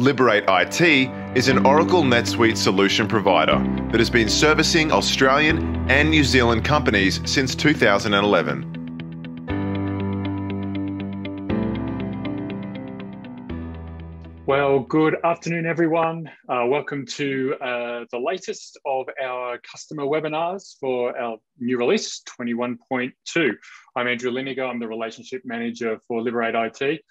Liberate IT is an Oracle NetSuite solution provider that has been servicing Australian and New Zealand companies since 2011. Well, good afternoon, everyone. Uh, welcome to uh, the latest of our customer webinars for our new release 21.2. I'm Andrew Liniger. I'm the Relationship Manager for Liberate IT.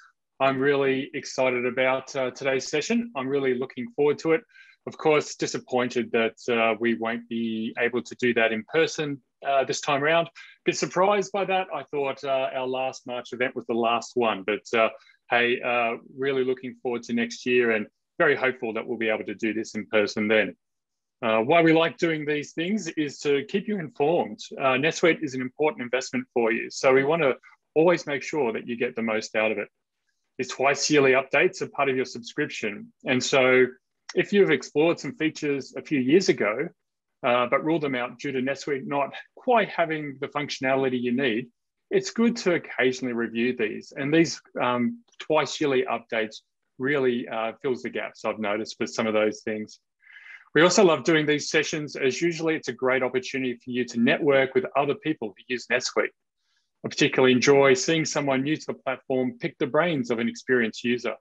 I'm really excited about uh, today's session. I'm really looking forward to it. Of course, disappointed that uh, we won't be able to do that in person uh, this time around. A bit surprised by that. I thought uh, our last March event was the last one, but uh, hey, uh, really looking forward to next year and very hopeful that we'll be able to do this in person then. Why we like doing these things is to keep you informed. NetSuite is an important investment for you. So we want to always make sure that you get the most out of it is twice yearly updates are part of your subscription. And so if you've explored some features a few years ago, uh, but ruled them out due to NetSuite not quite having the functionality you need, it's good to occasionally review these. And these um, twice yearly updates really uh, fills the gaps I've noticed with some of those things. We also love doing these sessions as usually it's a great opportunity for you to network with other people who use NetSuite. I particularly enjoy seeing someone new to the platform pick the brains of an experienced user.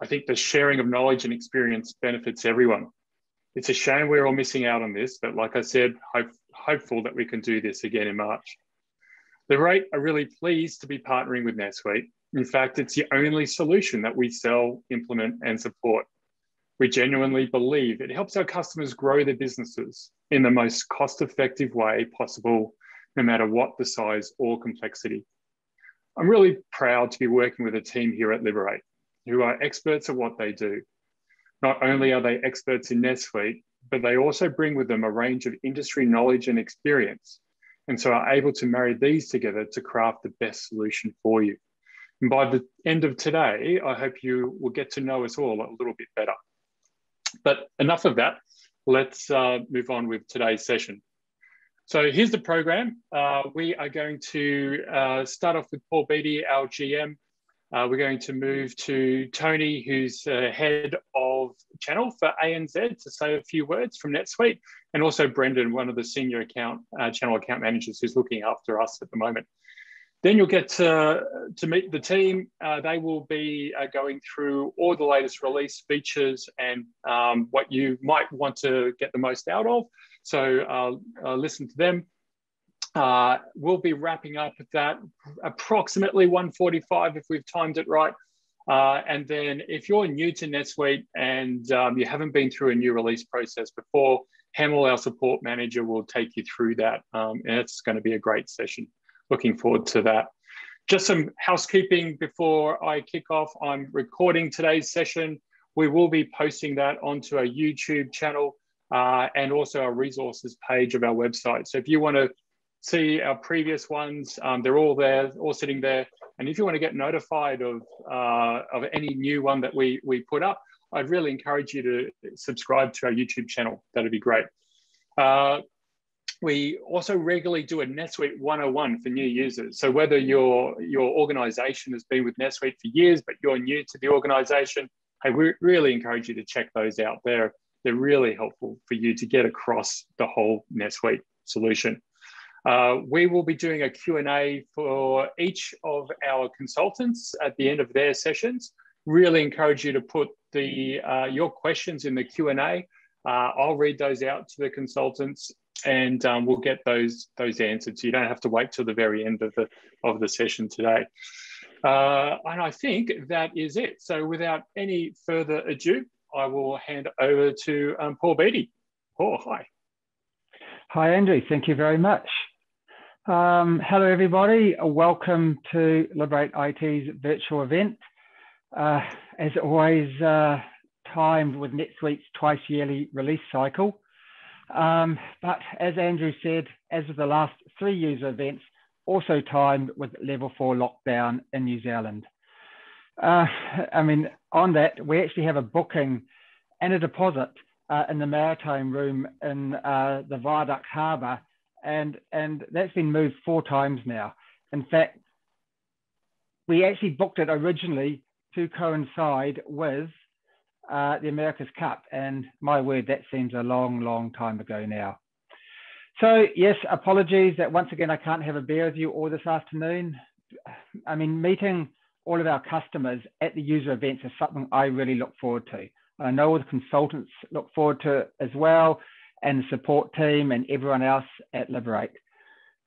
I think the sharing of knowledge and experience benefits everyone. It's a shame we're all missing out on this, but like I said, hope, hopeful that we can do this again in March. Liberate are really pleased to be partnering with NetSuite. In fact, it's the only solution that we sell, implement, and support. We genuinely believe it helps our customers grow their businesses in the most cost effective way possible no matter what the size or complexity. I'm really proud to be working with a team here at Liberate who are experts at what they do. Not only are they experts in NetSuite, but they also bring with them a range of industry knowledge and experience, and so are able to marry these together to craft the best solution for you. And by the end of today, I hope you will get to know us all a little bit better. But enough of that. Let's uh, move on with today's session. So here's the program. Uh, we are going to uh, start off with Paul Beattie, our GM. Uh, we're going to move to Tony, who's head of channel for ANZ, to say a few words from NetSuite, and also Brendan, one of the senior account uh, channel account managers who's looking after us at the moment. Then you'll get to, to meet the team. Uh, they will be uh, going through all the latest release features and um, what you might want to get the most out of. So listen to them. Uh, we'll be wrapping up at that approximately 145 if we've timed it right. Uh, and then if you're new to NetSuite and um, you haven't been through a new release process before, Hemel, our support manager, will take you through that. Um, and it's going to be a great session. Looking forward to that. Just some housekeeping before I kick off. I'm recording today's session. We will be posting that onto our YouTube channel uh, and also our resources page of our website. So if you want to see our previous ones, um, they're all there, all sitting there. And if you want to get notified of, uh, of any new one that we, we put up, I'd really encourage you to subscribe to our YouTube channel. That'd be great. Uh, we also regularly do a NetSuite 101 for new users. So whether your, your organization has been with NetSuite for years, but you're new to the organization, I really encourage you to check those out. They're they're really helpful for you to get across the whole NetSuite solution. Uh, we will be doing a Q&A for each of our consultants at the end of their sessions. Really encourage you to put the uh, your questions in the Q&A. Uh, I'll read those out to the consultants and um, we'll get those those answered. So you don't have to wait till the very end of the of the session today. Uh, and I think that is it. So without any further ado, I will hand over to um, Paul Beatty. Paul, hi. Hi, Andrew. Thank you very much. Um, hello, everybody. Welcome to Liberate IT's virtual event. Uh, as always, uh, timed with NetSuite's twice yearly release cycle. Um, but as Andrew said, as of the last three user events, also timed with level four lockdown in New Zealand. Uh, I mean, on that, we actually have a booking and a deposit uh, in the maritime room in uh, the Viaduct Harbour, and and that's been moved four times now. In fact, we actually booked it originally to coincide with uh, the America's Cup. And my word, that seems a long, long time ago now. So yes, apologies that once again I can't have a beer with you all this afternoon. I mean, meeting all of our customers at the user events is something I really look forward to. I know all the consultants look forward to it as well, and the support team and everyone else at Liberate.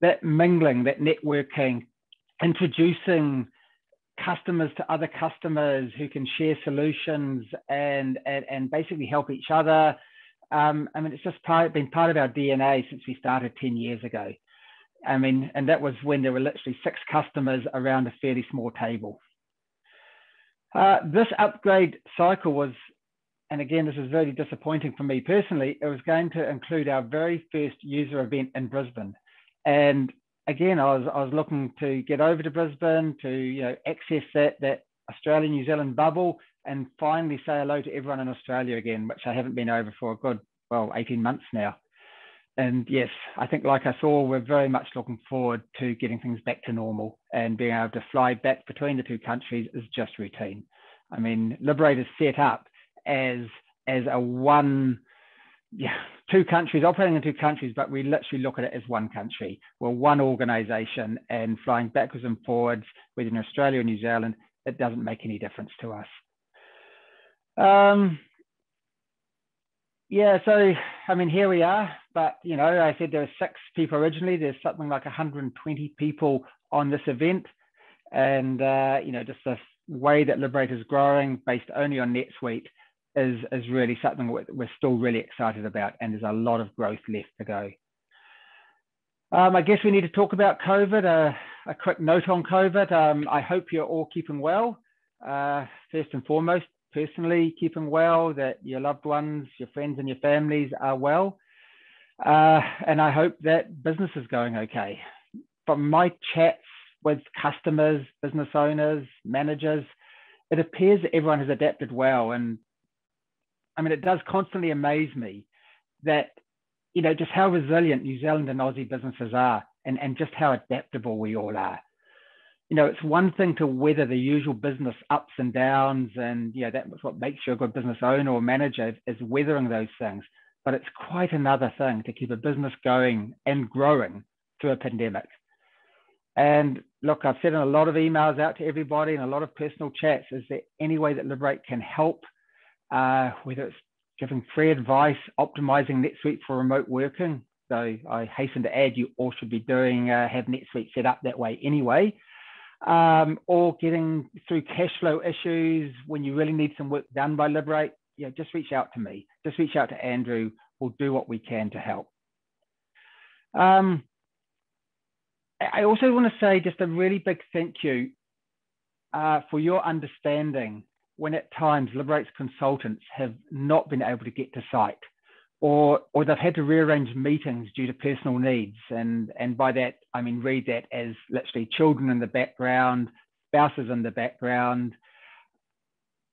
That mingling, that networking, introducing customers to other customers who can share solutions and, and, and basically help each other. Um, I mean, it's just part, been part of our DNA since we started 10 years ago. I mean, and that was when there were literally six customers around a fairly small table. Uh, this upgrade cycle was, and again, this is very disappointing for me personally, it was going to include our very first user event in Brisbane. And again, I was, I was looking to get over to Brisbane to you know access that, that Australia New Zealand bubble and finally say hello to everyone in Australia again, which I haven't been over for a good, well, 18 months now and yes, I think like I saw, we're very much looking forward to getting things back to normal and being able to fly back between the two countries is just routine. I mean, Liberate is set up as as a one, yeah, two countries operating in two countries, but we literally look at it as one country. We're one organization and flying backwards and forwards within Australia or New Zealand, it doesn't make any difference to us. Um, yeah, so I mean, here we are. But you know, I said there were six people originally. There's something like 120 people on this event, and uh, you know, just the way that Liberate is growing based only on NetSuite is is really something we're still really excited about, and there's a lot of growth left to go. Um, I guess we need to talk about COVID. Uh, a quick note on COVID. Um, I hope you're all keeping well. Uh, first and foremost, personally keeping well, that your loved ones, your friends, and your families are well. Uh, and I hope that business is going okay. From my chats with customers, business owners, managers, it appears that everyone has adapted well. And I mean, it does constantly amaze me that, you know, just how resilient New Zealand and Aussie businesses are and, and just how adaptable we all are you know, it's one thing to weather the usual business ups and downs, and you know that's what makes you a good business owner or manager is weathering those things. But it's quite another thing to keep a business going and growing through a pandemic. And look, I've sent a lot of emails out to everybody and a lot of personal chats. Is there any way that Liberate can help, uh, whether it's giving free advice, optimizing NetSuite for remote working? So I hasten to add, you all should be doing uh, have NetSuite set up that way anyway um, or getting through cash flow issues when you really need some work done by Liberate, yeah, just reach out to me. Just reach out to Andrew. We'll do what we can to help. Um, I also want to say just a really big thank you uh, for your understanding when at times Liberate's consultants have not been able to get to site or or they've had to rearrange meetings due to personal needs and and by that i mean read that as literally children in the background spouses in the background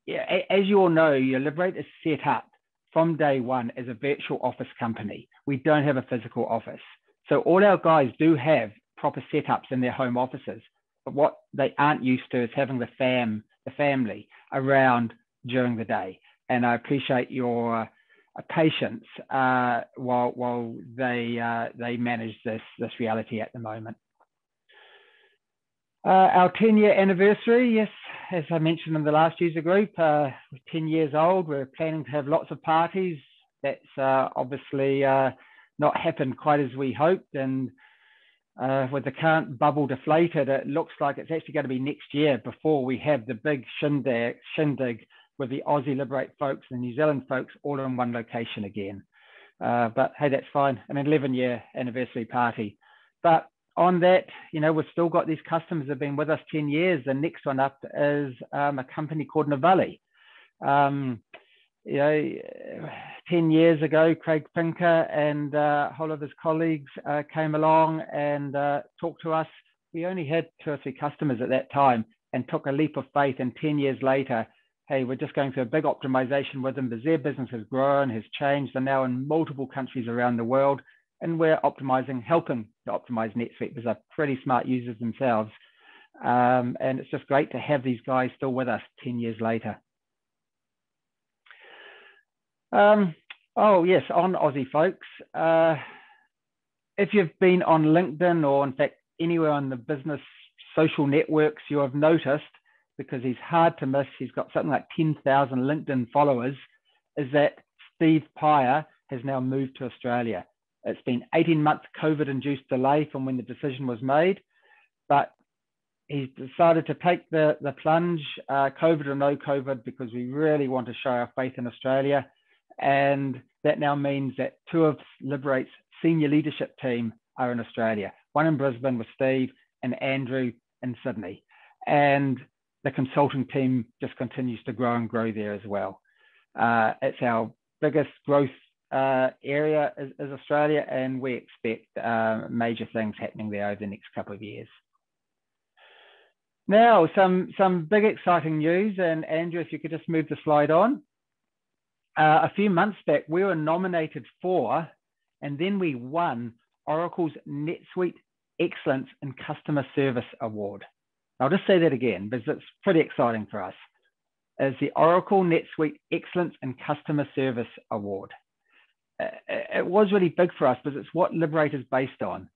yeah as you all know your liberate is set up from day one as a virtual office company. We don't have a physical office. So all our guys do have proper setups in their home offices but what they aren't used to is having the fam the family around during the day. And i appreciate your patience uh, while while they uh, they manage this this reality at the moment. Uh, our 10 year anniversary, yes, as I mentioned in the last user group, uh, we're 10 years old. We're planning to have lots of parties. That's uh, obviously uh, not happened quite as we hoped. And with the current bubble deflated, it looks like it's actually going to be next year before we have the big shindig, shindig with the Aussie Liberate folks and New Zealand folks all in one location again. Uh, but hey, that's fine. An 11 year anniversary party. But on that, you know, we've still got these customers that have been with us 10 years. The next one up is um, a company called Navali. Um, you know, 10 years ago, Craig Pinker and uh, a whole of his colleagues uh, came along and uh, talked to us. We only had two or three customers at that time and took a leap of faith. And 10 years later, hey, we're just going through a big optimization with them because their business has grown, has changed. They're now in multiple countries around the world. And we're optimizing, helping to optimize NetSuite because they're pretty smart users themselves. Um, and it's just great to have these guys still with us 10 years later. Um, oh, yes, on Aussie folks. Uh, if you've been on LinkedIn or, in fact, anywhere on the business social networks, you have noticed, because he's hard to miss, he's got something like 10,000 LinkedIn followers, is that Steve Pyer has now moved to Australia. It's been 18 months COVID induced delay from when the decision was made, but he's decided to take the, the plunge, uh, COVID or no COVID, because we really want to show our faith in Australia. And that now means that two of Liberate's senior leadership team are in Australia, one in Brisbane with Steve and Andrew in Sydney. And the consulting team just continues to grow and grow there as well. Uh, it's our biggest growth uh, area is, is, Australia, and we expect uh, major things happening there over the next couple of years. Now, some, some big exciting news, and Andrew, if you could just move the slide on. Uh, a few months back, we were nominated for, and then we won Oracle's NetSuite Excellence in Customer Service Award. I'll just say that again because it's pretty exciting for us. Is the Oracle NetSuite Excellence in Customer Service Award. It was really big for us because it's what Liberate is based on,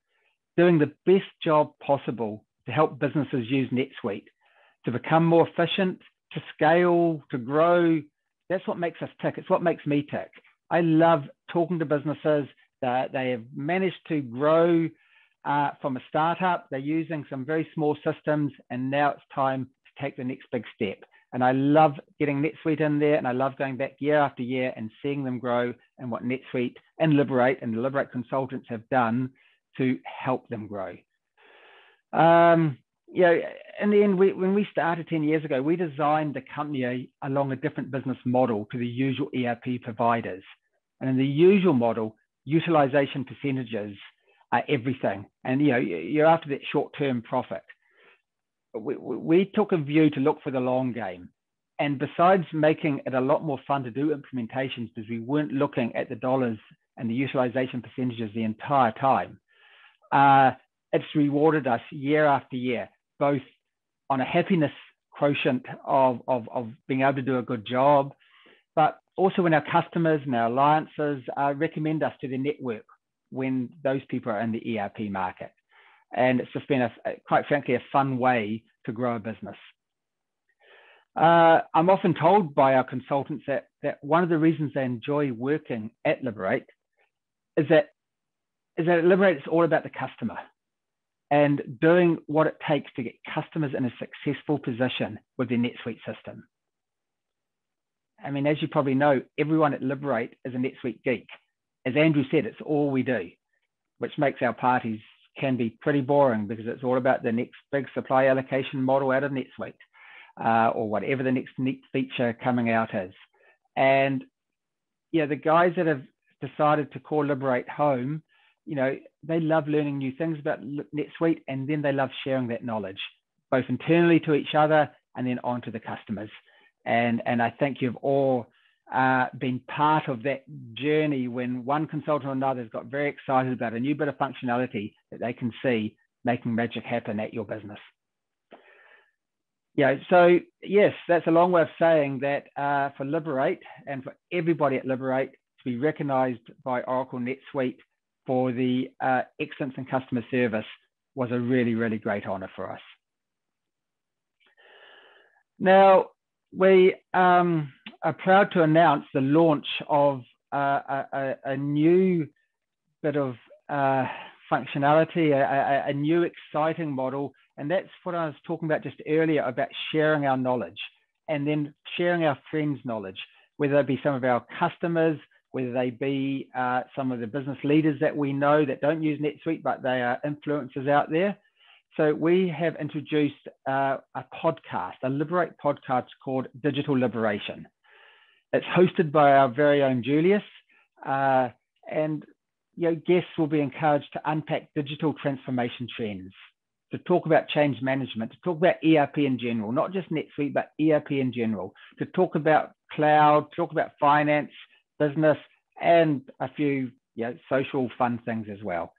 doing the best job possible to help businesses use NetSuite to become more efficient, to scale, to grow. That's what makes us tick. It's what makes me tick. I love talking to businesses that they have managed to grow uh, from a startup. They're using some very small systems, and now it's time to take the next big step. And I love getting NetSuite in there, and I love going back year after year and seeing them grow and what NetSuite and Liberate and the Liberate consultants have done to help them grow. Um, you know, in the end, we, when we started 10 years ago, we designed the company along a different business model to the usual ERP providers. And in the usual model, utilization percentages are everything. And you know, you're after that short-term profit. We, we took a view to look for the long game. And besides making it a lot more fun to do implementations because we weren't looking at the dollars and the utilization percentages the entire time, uh, it's rewarded us year after year, both on a happiness quotient of, of, of being able to do a good job, but also when our customers and our alliances uh, recommend us to their network when those people are in the ERP market. And it's just been, a, quite frankly, a fun way to grow a business. Uh, I'm often told by our consultants that, that one of the reasons they enjoy working at Liberate is that, is that at Liberate it's all about the customer and doing what it takes to get customers in a successful position with their NetSuite system. I mean, as you probably know, everyone at Liberate is a NetSuite geek. As Andrew said, it's all we do, which makes our parties can be pretty boring because it's all about the next big supply allocation model out of NetSuite uh, or whatever the next neat feature coming out is. And yeah, the guys that have decided to call Liberate home you know, they love learning new things about NetSuite and then they love sharing that knowledge, both internally to each other and then on to the customers. And, and I think you've all uh, been part of that journey when one consultant or another has got very excited about a new bit of functionality that they can see making magic happen at your business. Yeah, so yes, that's a long way of saying that uh, for Liberate and for everybody at Liberate to be recognized by Oracle NetSuite for the uh, excellence in customer service was a really, really great honor for us. Now, we um, are proud to announce the launch of uh, a, a, new bit of uh, functionality, a, a, new exciting model. And that's what I was talking about just earlier about sharing our knowledge and then sharing our friends' knowledge, whether it be some of our customers, whether they be uh, some of the business leaders that we know that don't use NetSuite, but they are influencers out there. So we have introduced uh, a podcast, a Liberate podcast called Digital Liberation. It's hosted by our very own Julius, uh, and you know, guests will be encouraged to unpack digital transformation trends, to talk about change management, to talk about ERP in general, not just NetSuite, but ERP in general, to talk about cloud, talk about finance, business, and a few you know, social fun things as well.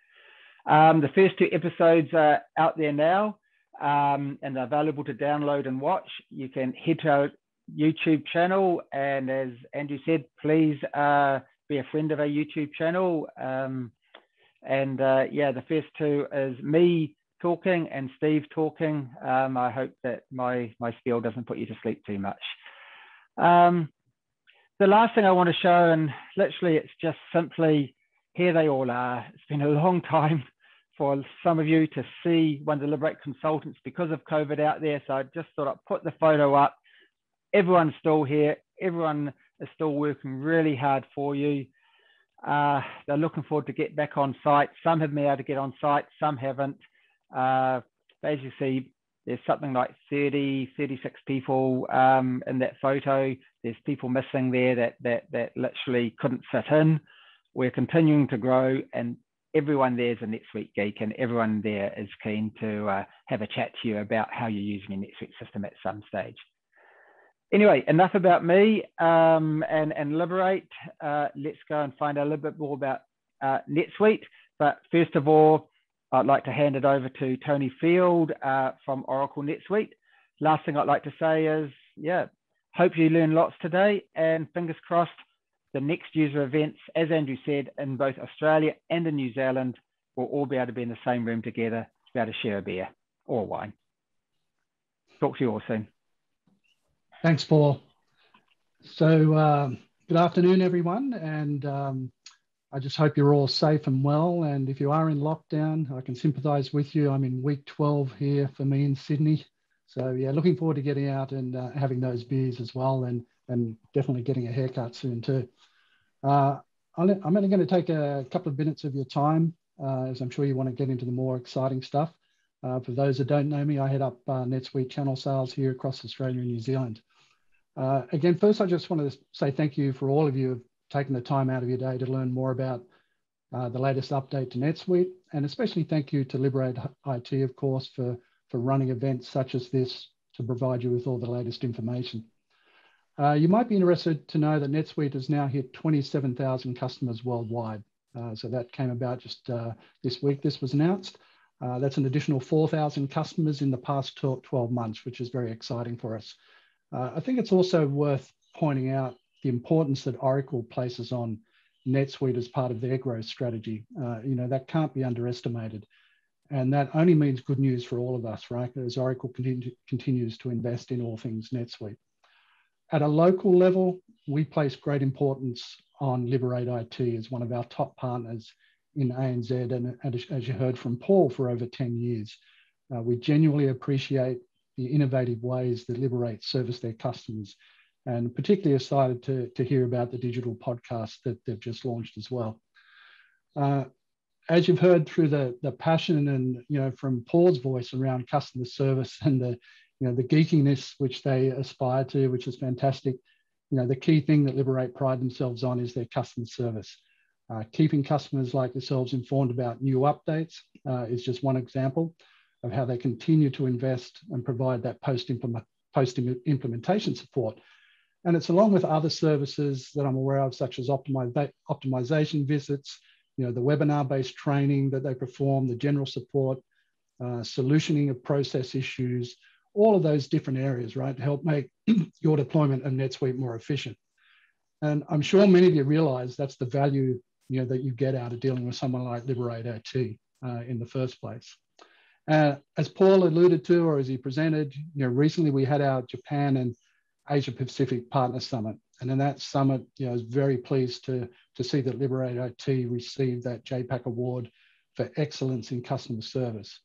Um, the first two episodes are out there now um, and available to download and watch. You can head to our YouTube channel. And as Andrew said, please uh, be a friend of our YouTube channel. Um, and uh, yeah, the first two is me talking and Steve talking. Um, I hope that my, my spiel doesn't put you to sleep too much. Um, the last thing I want to show, and literally it's just simply here they all are. It's been a long time for some of you to see one of the Liberate consultants because of COVID out there. So I just thought I'd put the photo up. Everyone's still here. Everyone is still working really hard for you. Uh, they're looking forward to get back on site. Some have been able to get on site, some haven't. Uh, as you see, there's something like 30, 36 people um, in that photo. There's people missing there that, that, that literally couldn't fit in. We're continuing to grow and everyone there is a NetSuite geek and everyone there is keen to uh, have a chat to you about how you're using a NetSuite system at some stage. Anyway, enough about me um, and, and Liberate. Uh, let's go and find out a little bit more about uh, NetSuite. But first of all, I'd like to hand it over to Tony Field uh, from Oracle NetSuite. Last thing I'd like to say is, yeah, hope you learn lots today and fingers crossed the next user events, as Andrew said, in both Australia and in New Zealand, we'll all be able to be in the same room together to be able to share a beer or wine. Talk to you all soon. Thanks, Paul. So um, good afternoon, everyone. And um, I just hope you're all safe and well. And if you are in lockdown, I can sympathise with you. I'm in week 12 here for me in Sydney. So yeah, looking forward to getting out and uh, having those beers as well, and and definitely getting a haircut soon too. Uh, I'm only going to take a couple of minutes of your time, uh, as I'm sure you want to get into the more exciting stuff. Uh, for those that don't know me, I head up uh, NetSuite channel sales here across Australia and New Zealand. Uh, again, first, I just want to say thank you for all of you taking the time out of your day to learn more about uh, the latest update to NetSuite, and especially thank you to Liberate IT, of course, for, for running events such as this to provide you with all the latest information. Uh, you might be interested to know that NetSuite has now hit 27,000 customers worldwide. Uh, so that came about just uh, this week, this was announced. Uh, that's an additional 4,000 customers in the past 12 months, which is very exciting for us. Uh, I think it's also worth pointing out the importance that Oracle places on NetSuite as part of their growth strategy. Uh, you know, that can't be underestimated. And that only means good news for all of us, right? As Oracle continue, continues to invest in all things NetSuite. At a local level, we place great importance on Liberate IT as one of our top partners in ANZ. And, as you heard from Paul for over 10 years, uh, we genuinely appreciate the innovative ways that Liberate service their customers and particularly excited to, to hear about the digital podcast that they've just launched as well. Uh, as you've heard through the, the passion and you know from Paul's voice around customer service and the you know the geekiness which they aspire to, which is fantastic. You know the key thing that Liberate pride themselves on is their customer service. Uh, keeping customers like yourselves informed about new updates uh, is just one example of how they continue to invest and provide that post, implement, post implementation support and it's along with other services that I'm aware of, such as optimization visits, you know, the webinar-based training that they perform, the general support, uh, solutioning of process issues, all of those different areas, right, to help make your deployment of NetSuite more efficient. And I'm sure many of you realize that's the value, you know, that you get out of dealing with someone like Liberate IT uh, in the first place. Uh, as Paul alluded to, or as he presented, you know, recently we had our Japan and Asia Pacific Partner Summit. And in that summit, you know, I was very pleased to, to see that Liberate IT received that JPAC award for excellence in customer service.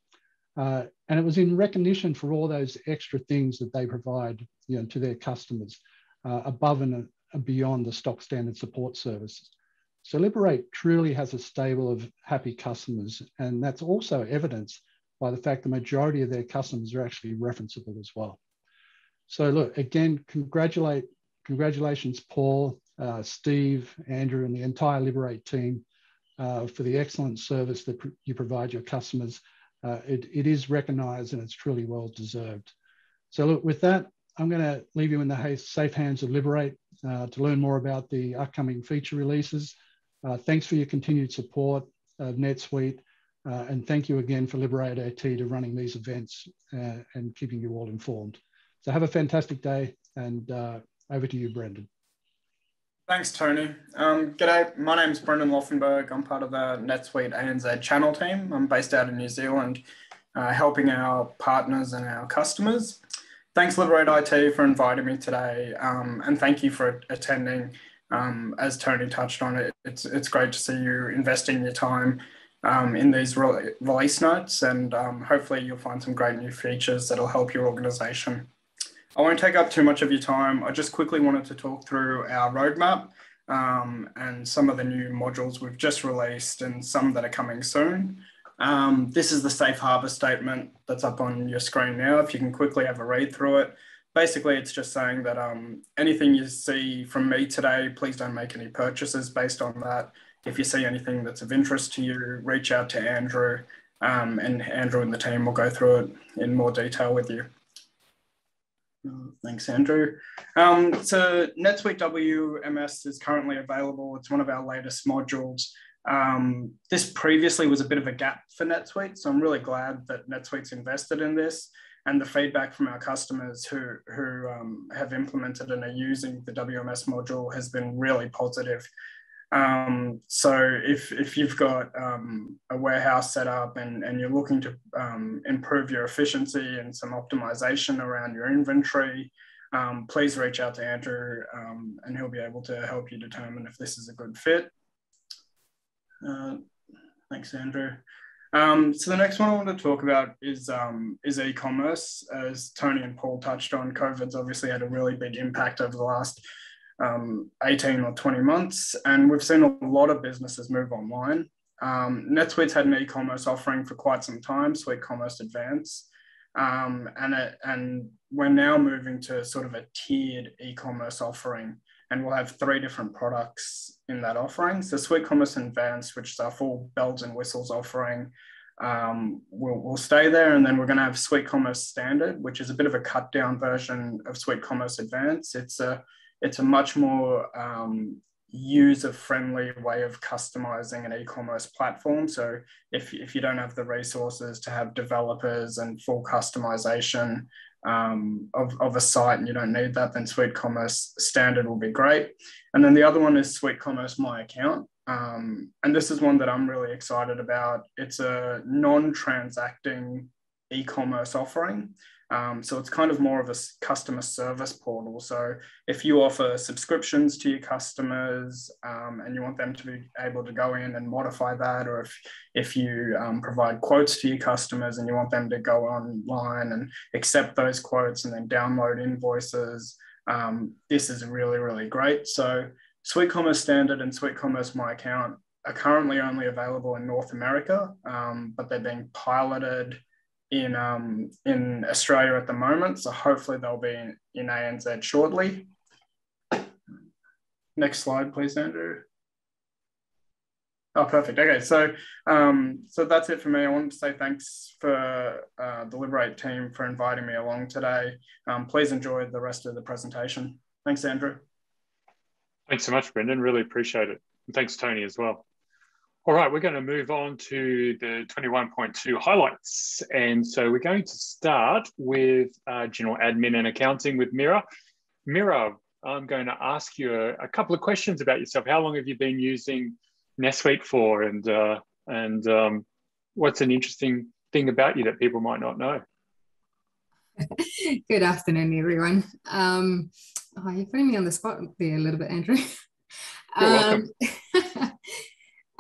Uh, and it was in recognition for all those extra things that they provide you know, to their customers uh, above and beyond the stock standard support services. So Liberate truly has a stable of happy customers, and that's also evidenced by the fact the majority of their customers are actually referenceable as well. So look, again, congratulate, congratulations, Paul, uh, Steve, Andrew, and the entire Liberate team uh, for the excellent service that pr you provide your customers. Uh, it, it is recognized and it's truly well deserved. So look, with that, I'm going to leave you in the safe hands of Liberate uh, to learn more about the upcoming feature releases. Uh, thanks for your continued support of NetSuite. Uh, and thank you again for Liberate IT to running these events and keeping you all informed. so have a fantastic day and uh, over to you, Brendan. Thanks, Tony. Um, g'day, my name is Brendan Loffenberg. I'm part of the NetSuite ANZ channel team. I'm based out of New Zealand, uh, helping our partners and our customers. Thanks, Liberate IT, for inviting me today, um, and thank you for attending. Um, as Tony touched on it, it's, it's great to see you investing your time um, in these re release notes, and um, hopefully you'll find some great new features that'll help your organization. I won't take up too much of your time. I just quickly wanted to talk through our roadmap um, and some of the new modules we've just released and some that are coming soon. Um, this is the safe harbor statement that's up on your screen now. If you can quickly have a read through it. Basically, it's just saying that um, anything you see from me today, please don't make any purchases based on that. If you see anything that's of interest to you, reach out to Andrew um, and Andrew and the team will go through it in more detail with you. Thanks, Andrew. Um, so NetSuite WMS is currently available. It's one of our latest modules. Um, this previously was a bit of a gap for NetSuite, so I'm really glad that NetSuite's invested in this. And the feedback from our customers who, who um, have implemented and are using the WMS module has been really positive. Um, so if, if you've got um, a warehouse set up and, and you're looking to um, improve your efficiency and some optimization around your inventory, um, please reach out to Andrew um, and he'll be able to help you determine if this is a good fit. Uh, thanks, Andrew. Um, so the next one I want to talk about is is e-commerce. As Tony and Paul touched on, COVID's obviously had a really big impact over the last um, 18 or 20 months, and we've seen a lot of businesses move online. Um, NetSuite's had an e-commerce offering for quite some time, Suite Commerce Advance, um, and, it, and we're now moving to sort of a tiered e-commerce offering, and we'll have three different products in that offering. So Suite Commerce Advance, which is our full bells and whistles offering, um, will we'll, stay there. And then we're going to have Suite Commerce Standard, which is a bit of a cut down version of Suite Commerce Advance. It's a it's a much more um, user friendly way of customizing an e-commerce platform. So if, if you don't have the resources to have developers and full customization um, of, of a site and you don't need that, then Suite Commerce Standard will be great. And then the other one is Suite Commerce My Account. Um, and this is one that I'm really excited about. It's a non-transacting e-commerce offering. Um, so it's kind of more of a customer service portal. So if you offer subscriptions to your customers um, and you want them to be able to go in and modify that, or if, if you um, provide quotes to your customers and you want them to go online and accept those quotes and then download invoices, um, this is really, really great. So Suite Commerce Standard and Suite Commerce My Account are currently only available in North America, um, but they're being piloted in um, in Australia at the moment. So hopefully they'll be in, in ANZ shortly. Next slide, please, Andrew. Oh, perfect. Okay, so um, so that's it for me. I wanted to say thanks for uh, the Liberate team for inviting me along today. Um, please enjoy the rest of the presentation. Thanks, Andrew. Thanks so much, Brendan. Really appreciate it. And thanks, Tony, as well. All right, we're going to move on to the 21.2 highlights. And so we're going to start with uh, general admin and accounting with Mira. Mira, I'm going to ask you a, a, couple of questions about yourself. How long have you been using NetSuite for? And, uh, and um, what's an interesting thing about you that people might not know? Good afternoon, everyone. Um, oh, you're putting me on the spot there a little bit, Andrew. You're welcome.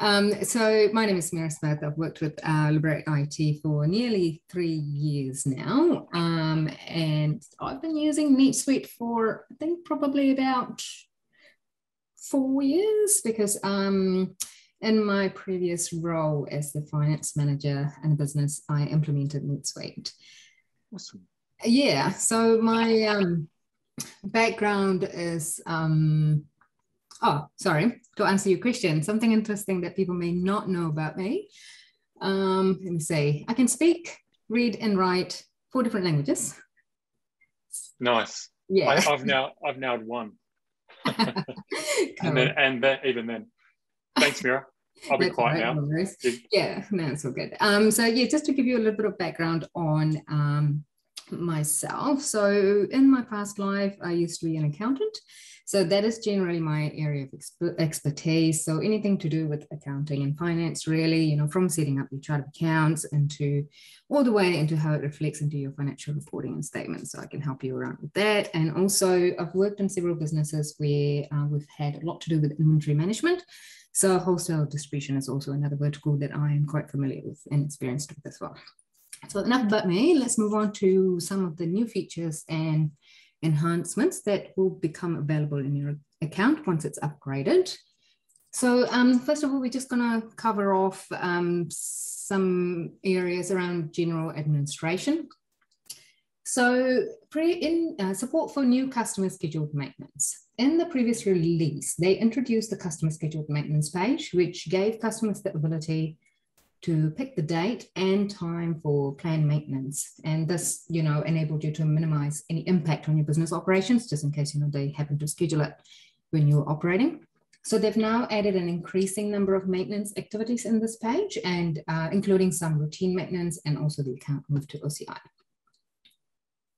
Um, so my name is Mira Smith. I've worked with uh, Liberate IT for nearly three years now. Um, and I've been using NetSuite for, I think, probably about four years because um, in my previous role as the finance manager in a business, I implemented NetSuite. Awesome. Yeah. So my um, background is um, Oh, sorry. To answer your question, something interesting that people may not know about me. Um, let me say, I can speak, read, and write four different languages. Nice. Yeah. I, have now I've now one. and then and then even then. Thanks, Mira. I'll be quiet right, now. Yeah, no, it's all good. Um, so yeah, just to give you a little bit of background on um, myself. So in my past life, I used to be an accountant. So that is generally my area of expertise. So anything to do with accounting and finance, really, you know, from setting up your chart of accounts into all the way into how it reflects into your financial reporting and statements. So I can help you around with that. And also I've worked in several businesses where uh, we've had a lot to do with inventory management. So wholesale distribution is also another vertical that I am quite familiar with and experienced with as well. So enough about me. Let's move on to some of the new features and enhancements that will become available in your account once it's upgraded. So um, first of all, we're just going to cover off um, some areas around general administration. So pre in uh, support for new customer scheduled maintenance. In the previous release, they introduced the customer scheduled maintenance page, which gave customers the ability to pick the date and time for planned maintenance. And this, you know, enabled you to minimize any impact on your business operations, just in case, you know, they happen to schedule it when you're operating. So they've now added an increasing number of maintenance activities in this page and uh, including some routine maintenance and also the account moved to OCI.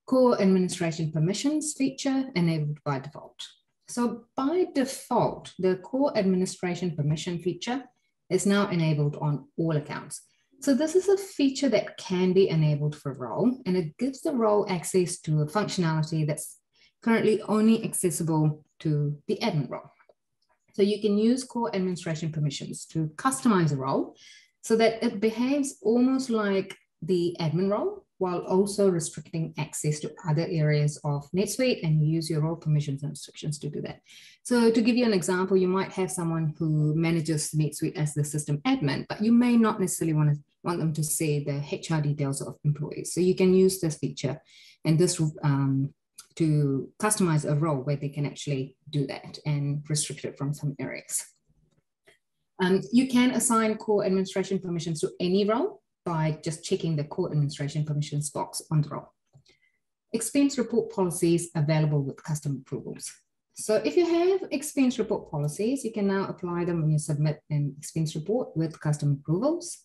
Core administration permissions feature enabled by default. So by default, the core administration permission feature is now enabled on all accounts. So this is a feature that can be enabled for role, and it gives the role access to a functionality that's currently only accessible to the admin role. So you can use core administration permissions to customize a role so that it behaves almost like the admin role, while also restricting access to other areas of NetSuite and use your role permissions and restrictions to do that. So to give you an example, you might have someone who manages NetSuite as the system admin, but you may not necessarily want to want them to see the HR details of employees. So you can use this feature and this um, to customize a role where they can actually do that and restrict it from some areas. Um, you can assign core administration permissions to any role by just checking the core administration permissions box on the role. Expense report policies available with custom approvals. So if you have expense report policies, you can now apply them when you submit an expense report with custom approvals.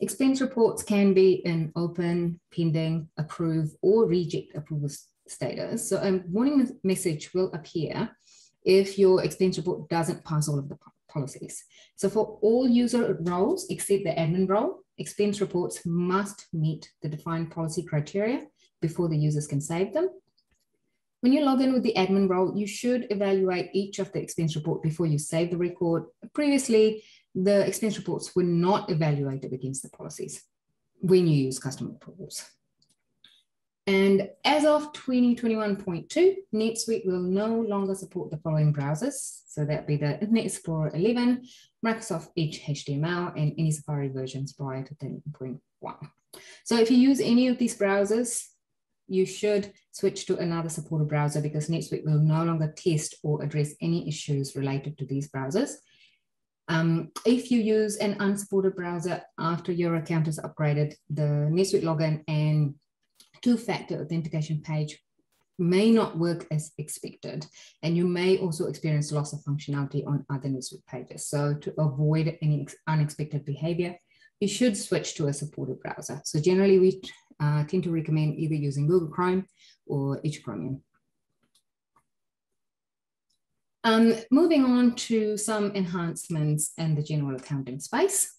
Expense reports can be in open, pending, approve, or reject approval status. So a warning message will appear if your expense report doesn't pass all of the policies. So for all user roles except the admin role, expense reports must meet the defined policy criteria before the users can save them. When you log in with the admin role, you should evaluate each of the expense report before you save the record. Previously, the expense reports were not evaluated against the policies when you use custom approvals. And as of 2021.2, NetSuite will no longer support the following browsers. So that'd be the Internet Explorer 11, Microsoft Edge HTML, and any Safari versions prior to 10.1. So if you use any of these browsers, you should switch to another supported browser because NetSuite will no longer test or address any issues related to these browsers. Um, if you use an unsupported browser after your account is upgraded, the NetSuite login and two-factor authentication page may not work as expected. And you may also experience loss of functionality on other NetSuite pages. So to avoid any unexpected behavior, you should switch to a supported browser. So generally we uh, tend to recommend either using Google Chrome or Edge Chromium. Um, moving on to some enhancements in the general accounting space.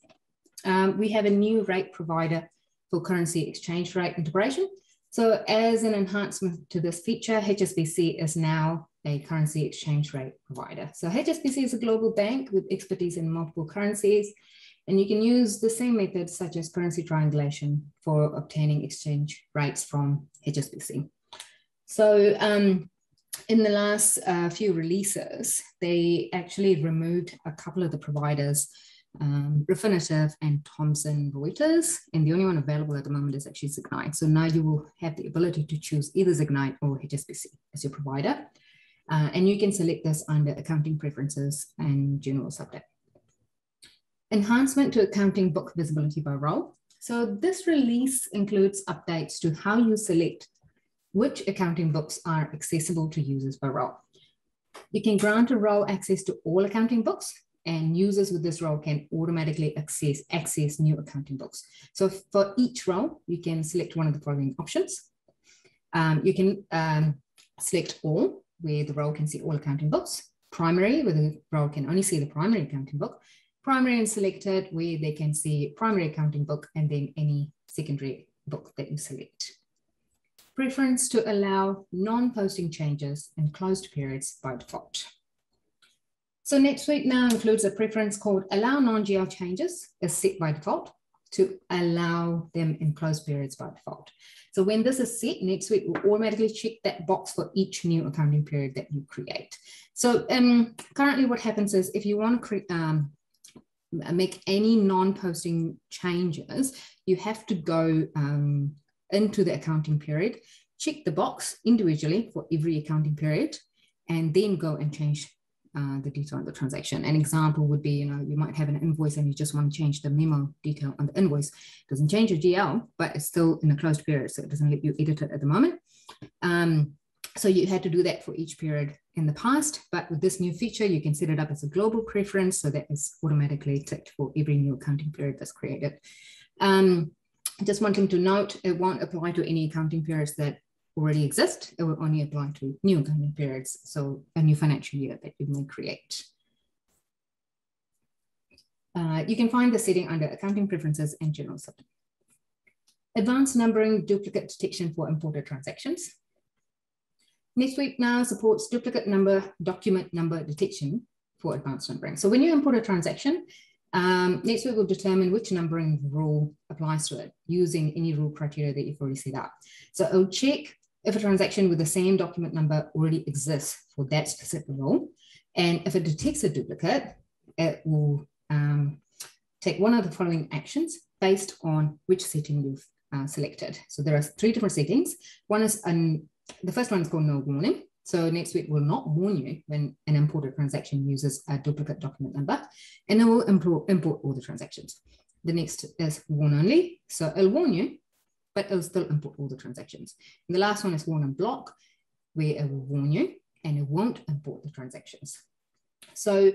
Um, we have a new rate provider for currency exchange rate integration. So as an enhancement to this feature, HSBC is now a currency exchange rate provider. So HSBC is a global bank with expertise in multiple currencies, and you can use the same methods such as currency triangulation for obtaining exchange rates from HSBC. So um, in the last uh, few releases, they actually removed a couple of the providers um, Refinitiv and Thomson Reuters, and the only one available at the moment is actually Xignite. So now you will have the ability to choose either Xignite or HSBC as your provider. Uh, and you can select this under accounting preferences and general subject. Enhancement to accounting book visibility by role. So this release includes updates to how you select which accounting books are accessible to users by role. You can grant a role access to all accounting books and users with this role can automatically access, access new accounting books. So for each role, you can select one of the following options. Um, you can um, select all, where the role can see all accounting books. Primary, where the role can only see the primary accounting book. Primary and selected, where they can see primary accounting book and then any secondary book that you select. Preference to allow non-posting changes in closed periods by default. So NetSuite now includes a preference called allow non-GL changes is set by default to allow them in closed periods by default. So when this is set, next NetSuite will automatically check that box for each new accounting period that you create. So um, currently what happens is if you want to um, make any non-posting changes, you have to go um, into the accounting period, check the box individually for every accounting period, and then go and change uh, the detail on the transaction. An example would be, you know, you might have an invoice and you just want to change the memo detail on the invoice. It doesn't change your GL, but it's still in a closed period, so it doesn't let you edit it at the moment. Um, so you had to do that for each period in the past, but with this new feature, you can set it up as a global preference, so that is automatically ticked for every new accounting period that's created. Um, just wanting to note, it won't apply to any accounting periods that already exist. It will only apply to new accounting periods, so a new financial year that you may create. Uh, you can find the setting under Accounting Preferences and General Setting. Advanced Numbering Duplicate Detection for Imported Transactions. NetSuite now supports duplicate number document number detection for advanced numbering. So when you import a transaction, um, NetSuite will determine which numbering rule applies to it using any rule criteria that you've already set up. So it'll check if a transaction with the same document number already exists for that specific role. And if it detects a duplicate, it will um, take one of the following actions based on which setting you've uh, selected. So there are three different settings. One is, an, the first one is called no warning. So NetSuite will not warn you when an imported transaction uses a duplicate document number, and it will import, import all the transactions. The next is warn only. So it'll warn you but it'll still import all the transactions. And the last one is warn and block, where it will warn you and it won't import the transactions. So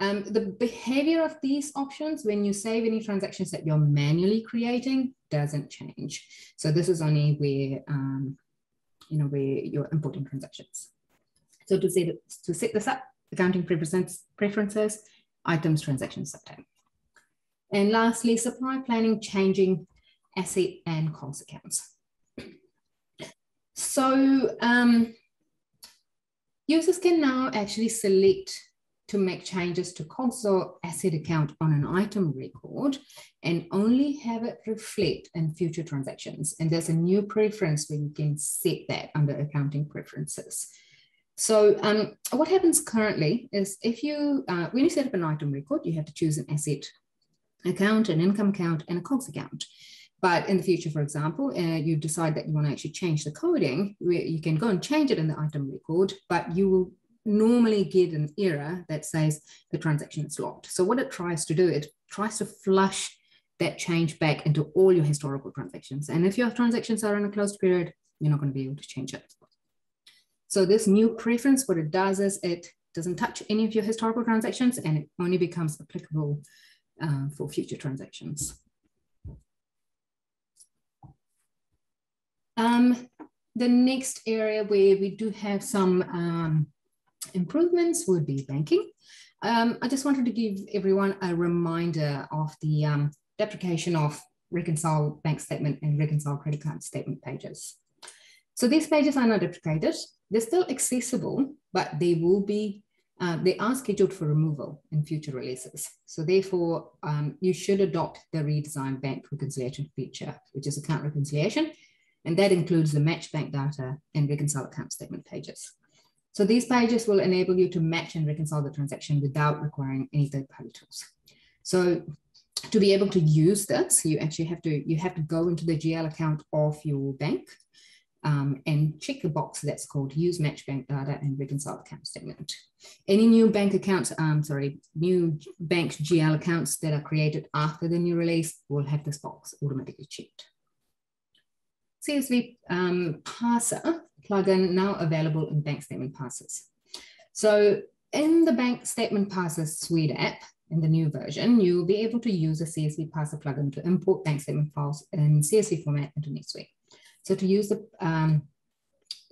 um, the behavior of these options when you save any transactions that you're manually creating doesn't change. So this is only where, um, you know, where you're importing transactions. So to set, to set this up, accounting preferences, items, transactions subtype. And lastly, supply planning changing asset and accounts. So um, users can now actually select to make changes to COGS or asset account on an item record and only have it reflect in future transactions. And there's a new preference where you can set that under accounting preferences. So um, what happens currently is if you, uh, when you set up an item record, you have to choose an asset account, an income account, and a COGS account. But in the future, for example, uh, you decide that you want to actually change the coding, you can go and change it in the item record, but you will normally get an error that says the transaction is locked. So what it tries to do, it tries to flush that change back into all your historical transactions. And if your transactions are in a closed period, you're not going to be able to change it. So this new preference, what it does is it doesn't touch any of your historical transactions and it only becomes applicable uh, for future transactions. Um, the next area where we do have some um, improvements would be banking. Um, I just wanted to give everyone a reminder of the um, deprecation of reconcile bank statement and reconcile credit card statement pages. So these pages are not deprecated. They're still accessible, but they will be, uh, they are scheduled for removal in future releases. So therefore, um, you should adopt the redesigned bank reconciliation feature, which is account reconciliation, and that includes the match bank data and reconcile account statement pages. So these pages will enable you to match and reconcile the transaction without requiring any third-party tools. So to be able to use this, you actually have to you have to go into the GL account of your bank um, and check the box that's called use match bank data and reconcile account statement. Any new bank accounts, um, sorry, new bank GL accounts that are created after the new release will have this box automatically checked. CSV um, parser plugin now available in bank statement parsers. So in the bank statement parser suite app, in the new version, you'll be able to use a CSV parser plugin to import bank statement files in CSV format into NetSuite. So to use the um,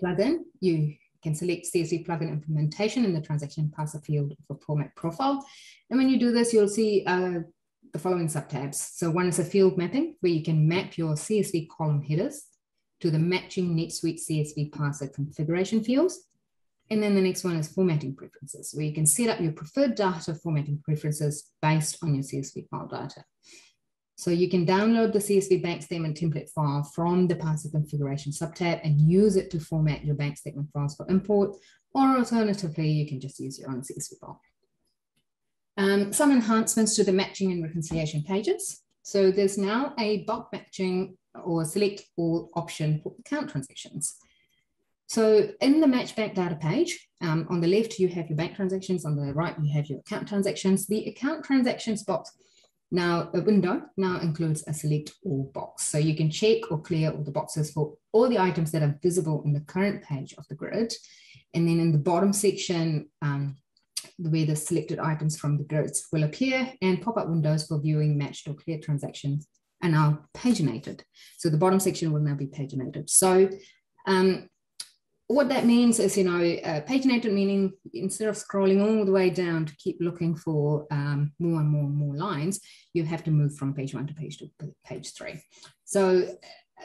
plugin, you can select CSV plugin implementation in the transaction parser field for format profile. And when you do this, you'll see uh, the following subtabs. So one is a field mapping, where you can map your CSV column headers to the matching NetSuite CSV parser configuration fields. And then the next one is formatting preferences, where you can set up your preferred data formatting preferences based on your CSV file data. So you can download the CSV bank statement template file from the parser configuration subtab and use it to format your bank statement files for import, or alternatively, you can just use your own CSV file. Um, some enhancements to the matching and reconciliation pages. So there's now a bulk matching or select all option for account transactions. So in the match bank data page, um, on the left, you have your bank transactions. On the right, you have your account transactions. The account transactions box now, a window now includes a select all box. So you can check or clear all the boxes for all the items that are visible in the current page of the grid. And then in the bottom section, um, where the selected items from the grids will appear and pop-up windows for viewing matched or clear transactions are now paginated. So the bottom section will now be paginated. So um, what that means is, you know, uh, paginated meaning instead of scrolling all the way down to keep looking for um, more and more and more lines, you have to move from page one to page two, page three. So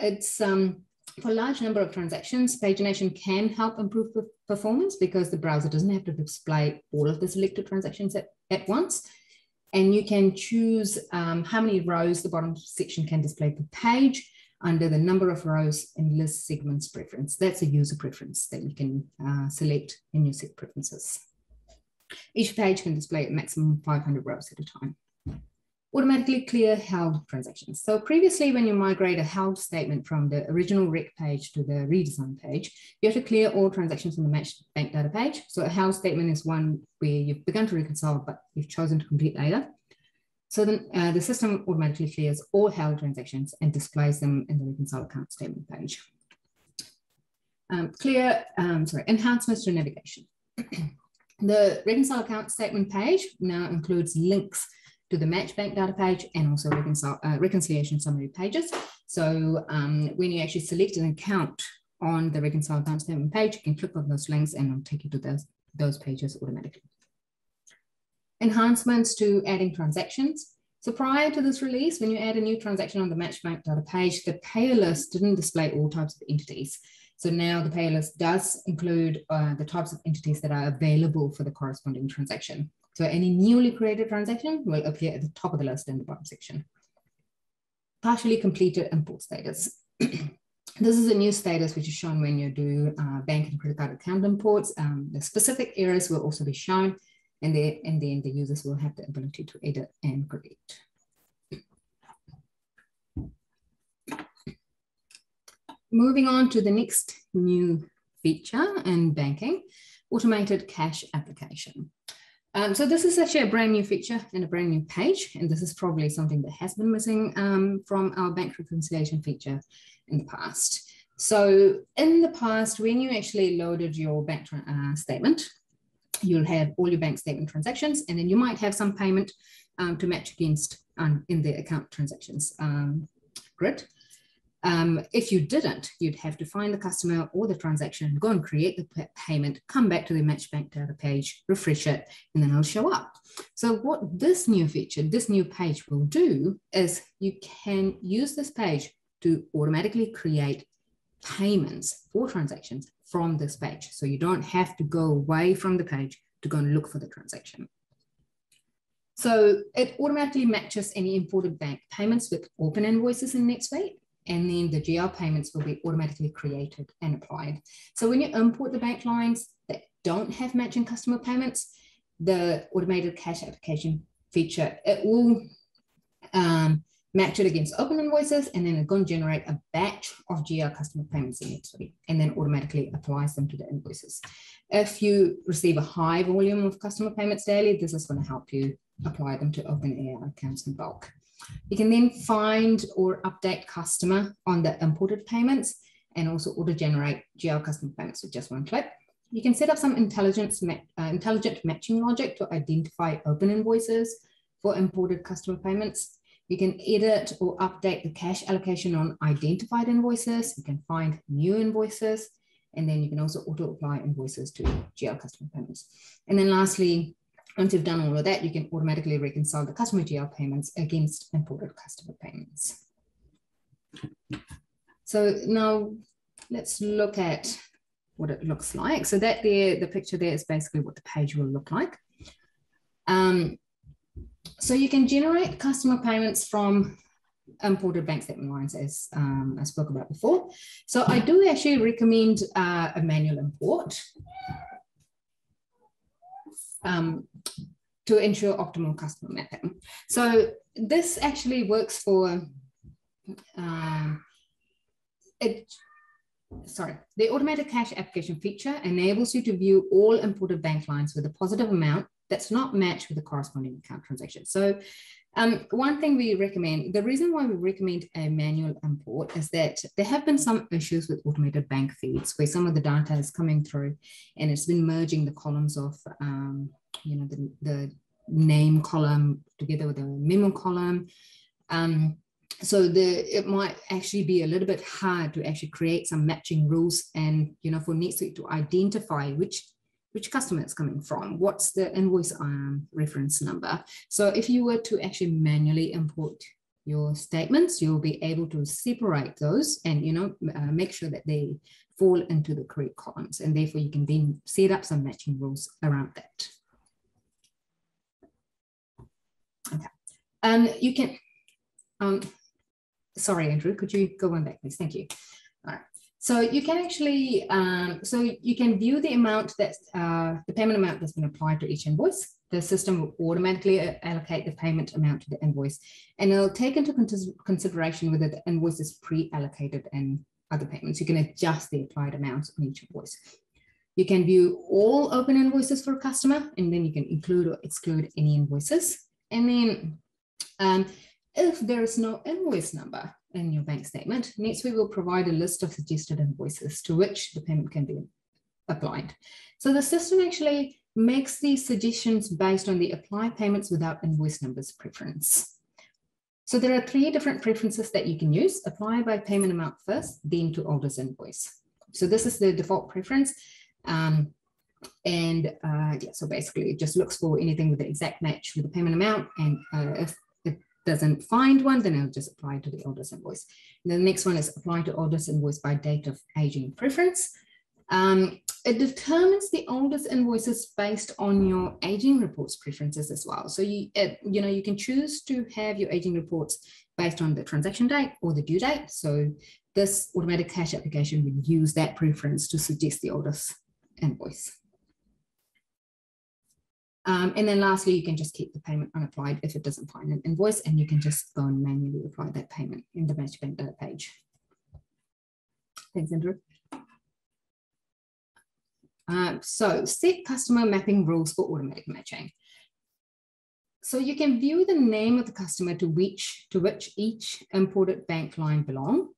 it's um, for a large number of transactions, pagination can help improve the performance because the browser doesn't have to display all of the selected transactions at, at once. And you can choose um, how many rows the bottom section can display per page under the number of rows in list segments preference. That's a user preference that you can uh, select in your set preferences. Each page can display a maximum 500 rows at a time. Automatically clear held transactions. So previously, when you migrate a held statement from the original rec page to the redesign page, you have to clear all transactions on the matched bank data page. So a held statement is one where you've begun to reconcile, but you've chosen to complete later. So then uh, the system automatically clears all held transactions and displays them in the reconcile account statement page. Um, clear, um, sorry, enhancements to navigation. the reconcile account statement page now includes links to the match bank data page and also reconcile, uh, reconciliation summary pages. So um, when you actually select an account on the reconcile account statement page, you can click on those links and it'll take you to those, those pages automatically enhancements to adding transactions. So prior to this release, when you add a new transaction on the match bank data page, the payer list didn't display all types of entities. So now the payer list does include uh, the types of entities that are available for the corresponding transaction. So any newly created transaction will appear at the top of the list in the bottom section. Partially completed import status. this is a new status which is shown when you do uh, bank and credit card account imports. Um, the specific errors will also be shown and, they, and then the users will have the ability to edit and create. Moving on to the next new feature in banking, automated cash application. Um, so this is actually a brand new feature and a brand new page, and this is probably something that has been missing um, from our bank reconciliation feature in the past. So in the past, when you actually loaded your bank uh, statement, you'll have all your bank statement transactions, and then you might have some payment um, to match against um, in the account transactions um, grid. Um, if you didn't, you'd have to find the customer or the transaction, go and create the payment, come back to the match bank data page, refresh it, and then it'll show up. So what this new feature, this new page will do is you can use this page to automatically create payments for transactions from this page. So you don't have to go away from the page to go and look for the transaction. So it automatically matches any imported bank payments with open invoices in NetSuite, and then the GL payments will be automatically created and applied. So when you import the bank lines that don't have matching customer payments, the automated cash application feature, it will um, match it against open invoices, and then it's going to generate a batch of GL customer payments in NetSuite, and then automatically applies them to the invoices. If you receive a high volume of customer payments daily, this is going to help you apply them to open accounts in bulk. You can then find or update customer on the imported payments and also auto-generate GL customer payments with just one click. You can set up some intelligence, uh, intelligent matching logic to identify open invoices for imported customer payments you can edit or update the cash allocation on identified invoices. You can find new invoices. And then you can also auto apply invoices to GL customer payments. And then lastly, once you've done all of that, you can automatically reconcile the customer GL payments against imported customer payments. So now let's look at what it looks like. So that there, the picture there is basically what the page will look like. Um, so you can generate customer payments from imported bank statement lines as um, I spoke about before. So I do actually recommend uh, a manual import um, to ensure optimal customer mapping. So this actually works for um, it. Sorry, the automated cash application feature enables you to view all imported bank lines with a positive amount that's not matched with the corresponding account transaction. So um, one thing we recommend, the reason why we recommend a manual import is that there have been some issues with automated bank feeds where some of the data is coming through and it's been merging the columns of, um, you know, the, the name column together with the memo column. Um, so the it might actually be a little bit hard to actually create some matching rules and you know for NetSuite to identify which which customer it's coming from, what's the invoice um, reference number. So if you were to actually manually import your statements, you'll be able to separate those and you know uh, make sure that they fall into the correct columns, and therefore you can then set up some matching rules around that. Okay, um, you can. Um, sorry, Andrew, could you go on back, please? Thank you. All right. So you can actually, um, so you can view the amount that's uh, the payment amount that's been applied to each invoice. The system will automatically uh, allocate the payment amount to the invoice, and it'll take into consideration whether the invoice is pre-allocated and other payments. You can adjust the applied amounts on each invoice. You can view all open invoices for a customer, and then you can include or exclude any invoices. And then um, if there is no invoice number, in your bank statement. Next, we will provide a list of suggested invoices to which the payment can be applied. So the system actually makes these suggestions based on the apply payments without invoice numbers preference. So there are three different preferences that you can use. Apply by payment amount first, then to oldest invoice. So this is the default preference. Um, and uh, yeah, so basically it just looks for anything with the exact match with the payment amount. And uh, if doesn't find one, then it'll just apply to the oldest invoice. And the next one is apply to oldest invoice by date of aging preference. Um, it determines the oldest invoices based on your aging reports preferences as well. So you, it, you know, you can choose to have your aging reports based on the transaction date or the due date. So this automatic cash application will use that preference to suggest the oldest invoice. Um, and then lastly, you can just keep the payment unapplied if it doesn't find an invoice and you can just go and manually apply that payment in the match bank data page. Thanks, Andrew. Uh, so set customer mapping rules for automatic matching. So you can view the name of the customer to which, to which each imported bank line belong.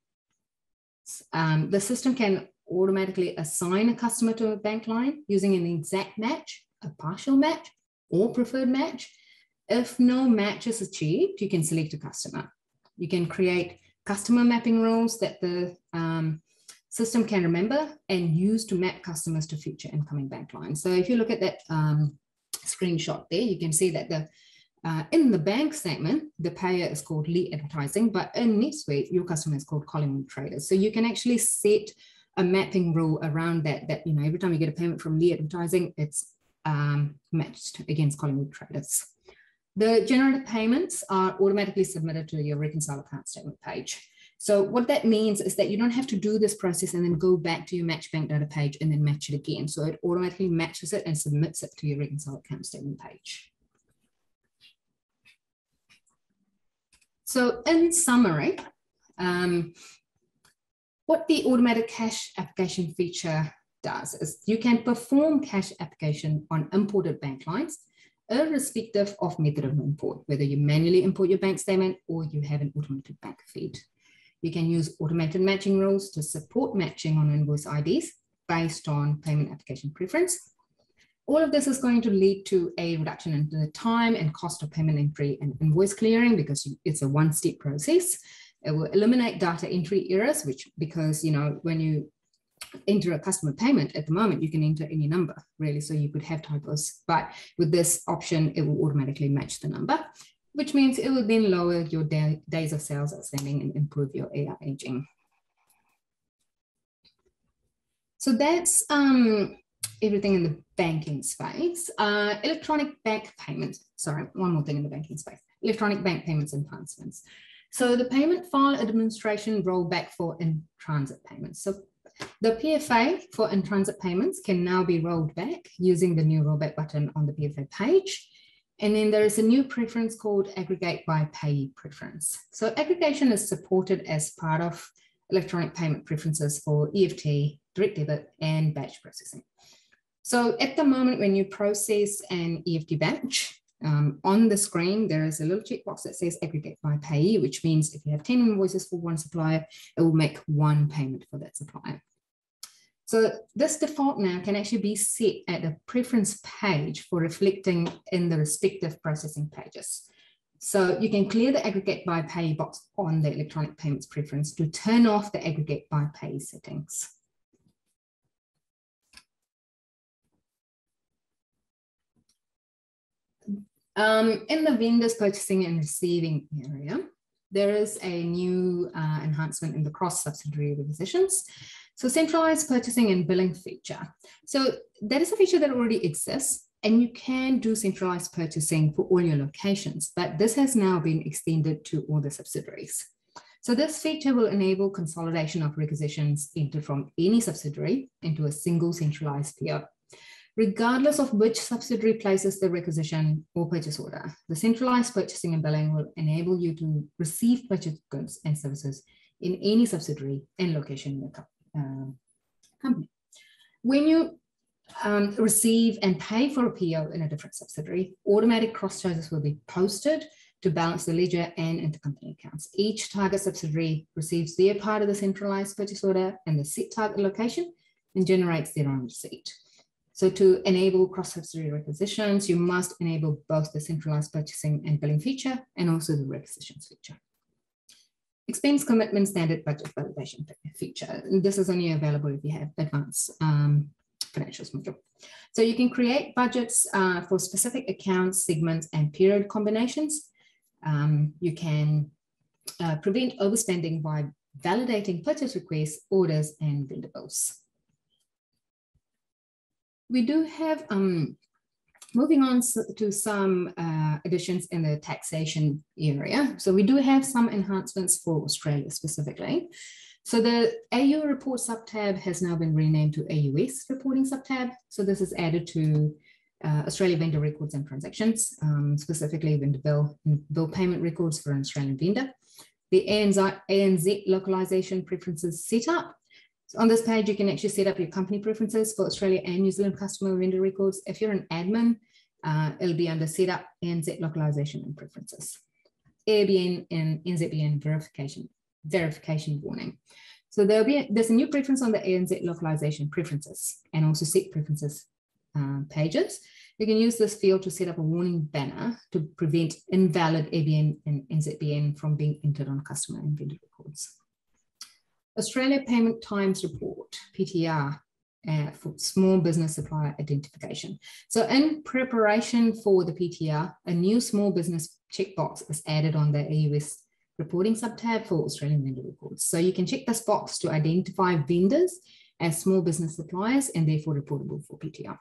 Um, the system can automatically assign a customer to a bank line using an exact match a partial match or preferred match. If no match is achieved, you can select a customer. You can create customer mapping rules that the um, system can remember and use to map customers to future incoming bank lines. So if you look at that um, screenshot there, you can see that the uh, in the bank statement, the payer is called Lee Advertising, but in NetSuite, your customer is called Collingwood Traders. So you can actually set a mapping rule around that, that, you know, every time you get a payment from Lee Advertising, it's um, matched against Collingwood traders. The generated payments are automatically submitted to your reconcile account statement page. So what that means is that you don't have to do this process and then go back to your match bank data page and then match it again. So it automatically matches it and submits it to your reconcile account statement page. So in summary, um, what the automatic cash application feature does is you can perform cash application on imported bank lines, irrespective of method of import, whether you manually import your bank statement or you have an automated bank feed. You can use automated matching rules to support matching on invoice IDs based on payment application preference. All of this is going to lead to a reduction in the time and cost of payment entry and invoice clearing because it's a one-step process. It will eliminate data entry errors, which because you know when you enter a customer payment at the moment, you can enter any number really. So you could have typos, but with this option, it will automatically match the number, which means it will then lower your day, days of sales outstanding and improve your AR aging. So that's um, everything in the banking space. Uh, electronic bank payments, sorry, one more thing in the banking space, electronic bank payments enhancements. So the payment file administration rollback for in-transit payments. So the PFA for in-transit payments can now be rolled back using the new rollback button on the PFA page. And then there is a new preference called aggregate by payee preference. So aggregation is supported as part of electronic payment preferences for EFT, direct debit, and batch processing. So at the moment, when you process an EFT batch, um, on the screen, there is a little checkbox that says aggregate by payee, which means if you have 10 invoices for one supplier, it will make one payment for that supplier. So this default now can actually be set at the preference page for reflecting in the respective processing pages. So you can clear the aggregate by pay box on the electronic payments preference to turn off the aggregate by pay settings. Um, in the vendors purchasing and receiving area, there is a new uh, enhancement in the cross subsidiary requisitions. So centralized purchasing and billing feature. So that is a feature that already exists and you can do centralized purchasing for all your locations, but this has now been extended to all the subsidiaries. So this feature will enable consolidation of requisitions entered from any subsidiary into a single centralized PO. Regardless of which subsidiary places the requisition or purchase order, the centralized purchasing and billing will enable you to receive purchased goods and services in any subsidiary and location in the uh, company. When you um, receive and pay for a PO in a different subsidiary, automatic cross charges will be posted to balance the ledger and intercompany accounts. Each target subsidiary receives their part of the centralized purchase order and the set target location and generates their own receipt. So to enable cross-subsidiary requisitions, you must enable both the centralized purchasing and billing feature and also the requisitions feature. Expense commitment standard budget validation feature. This is only available if you have advanced um, financials module. So you can create budgets uh, for specific accounts, segments, and period combinations. Um, you can uh, prevent overspending by validating purchase requests, orders, and vendor bills. We do have, um, moving on to some uh, additions in the taxation area. So we do have some enhancements for Australia specifically. So the AU report subtab has now been renamed to AUS reporting subtab. So this is added to uh, Australia vendor records and transactions, um, specifically vendor bill and bill payment records for an Australian vendor. The ANZ, ANZ localization preferences setup. On this page, you can actually set up your company preferences for Australia and New Zealand customer vendor records. If you're an admin, uh, it'll be under setup ANZ localization and preferences. ABN and NZBN verification verification warning. So there'll be a, there's a new preference on the ANZ localization preferences and also set preferences um, pages. You can use this field to set up a warning banner to prevent invalid ABN and NZBN from being entered on customer and vendor records. Australia Payment Times Report, PTR, uh, for small business supplier identification. So in preparation for the PTR, a new small business checkbox is added on the AUS reporting subtab for Australian vendor records. So you can check this box to identify vendors as small business suppliers and therefore reportable for PTR.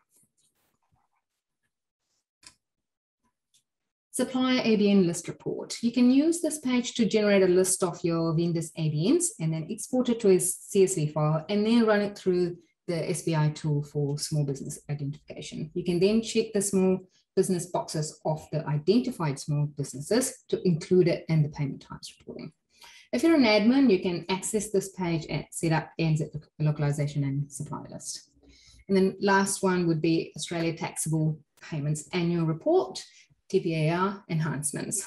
Supplier ABN list report. You can use this page to generate a list of your vendors ABNs and then export it to a CSV file and then run it through the SBI tool for small business identification. You can then check the small business boxes of the identified small businesses to include it in the payment times reporting. If you're an admin, you can access this page at set up ANZ localization and supply list. And then last one would be Australia Taxable Payments Annual Report, TPAR enhancements.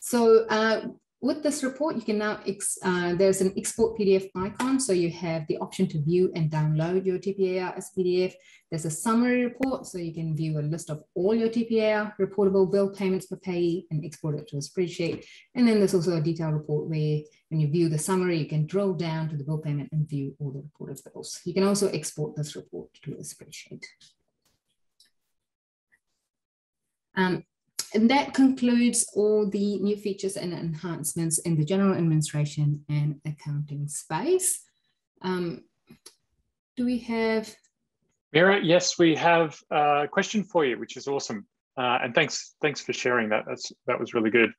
So uh, with this report, you can now, uh, there's an export PDF icon. So you have the option to view and download your TPAR as PDF. There's a summary report. So you can view a list of all your TPAR reportable bill payments per payee and export it to a spreadsheet. And then there's also a detailed report where when you view the summary, you can drill down to the bill payment and view all the reported bills. You can also export this report to a spreadsheet. Um, and that concludes all the new features and enhancements in the general administration and accounting space. Um, do we have? Mira, yes, we have a question for you, which is awesome. Uh, and thanks, thanks for sharing that. That's, that was really good.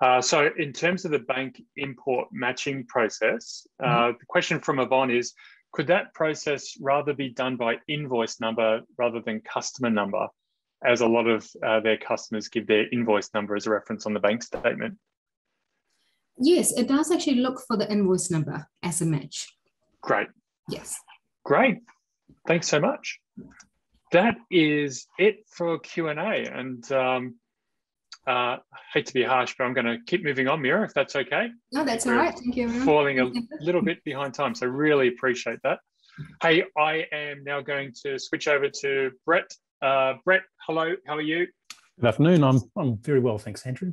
Uh, so in terms of the bank import matching process, uh, mm -hmm. the question from Yvonne is, could that process rather be done by invoice number rather than customer number? As a lot of uh, their customers give their invoice number as a reference on the bank statement. Yes, it does actually look for the invoice number as a match. Great. Yes. Great. Thanks so much. That is it for Q&A. And um, uh, I hate to be harsh, but I'm going to keep moving on, Mira, if that's okay. No, that's We're all right. Thank you. Everyone. Falling a little bit behind time, so really appreciate that. Hey, I am now going to switch over to Brett uh, Brett, hello, how are you? Good afternoon. I'm, I'm very well, thanks, Andrew.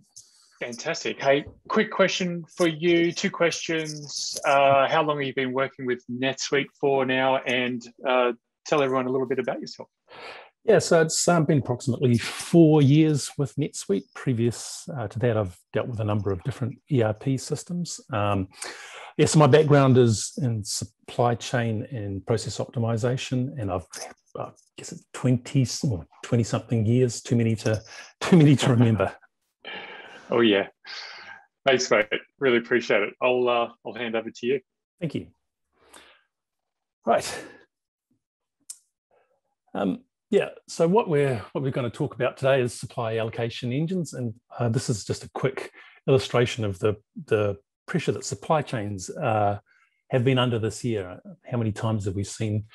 Fantastic. Hey, quick question for you. Two questions. Uh, how long have you been working with NetSuite for now? And uh, tell everyone a little bit about yourself. Yeah, so it's um, been approximately four years with NetSuite. Previous uh, to that, I've dealt with a number of different ERP systems. Um, yeah, so my background is in supply chain and process optimization, and I've I guess it's 20 or 20 something years, too many to too many to remember. oh yeah. Thanks, mate. Really appreciate it. I'll uh, I'll hand over to you. Thank you. Right. Um, yeah. So what we're what we're going to talk about today is supply allocation engines, and uh, this is just a quick illustration of the the pressure that supply chains uh, have been under this year. How many times have we seen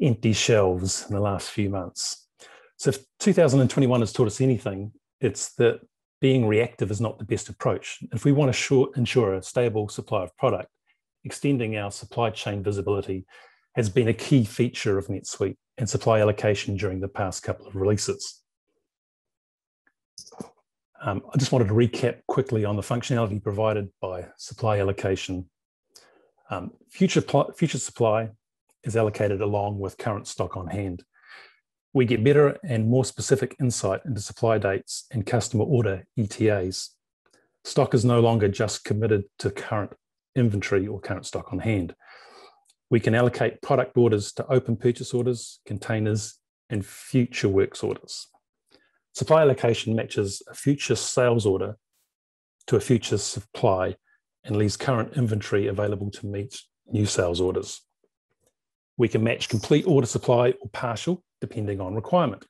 empty shelves in the last few months? So if 2021 has taught us anything, it's that being reactive is not the best approach. If we want to ensure a stable supply of product, extending our supply chain visibility has been a key feature of NetSuite and supply allocation during the past couple of releases. Um, I just wanted to recap quickly on the functionality provided by supply allocation. Um, future, future supply is allocated along with current stock on hand. We get better and more specific insight into supply dates and customer order ETAs. Stock is no longer just committed to current inventory or current stock on hand. We can allocate product orders to open purchase orders, containers, and future works orders. Supply allocation matches a future sales order to a future supply and leaves current inventory available to meet new sales orders. We can match complete order supply or partial, depending on requirement.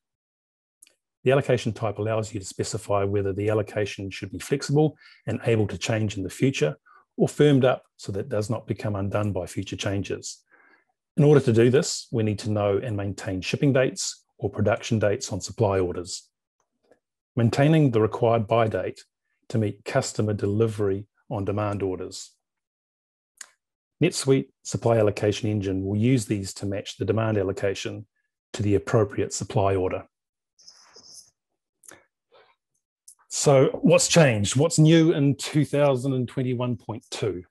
The allocation type allows you to specify whether the allocation should be flexible and able to change in the future or firmed up so that it does not become undone by future changes. In order to do this, we need to know and maintain shipping dates or production dates on supply orders maintaining the required buy date to meet customer delivery on demand orders. NetSuite Supply Allocation Engine will use these to match the demand allocation to the appropriate supply order. So what's changed? What's new in 2021.2?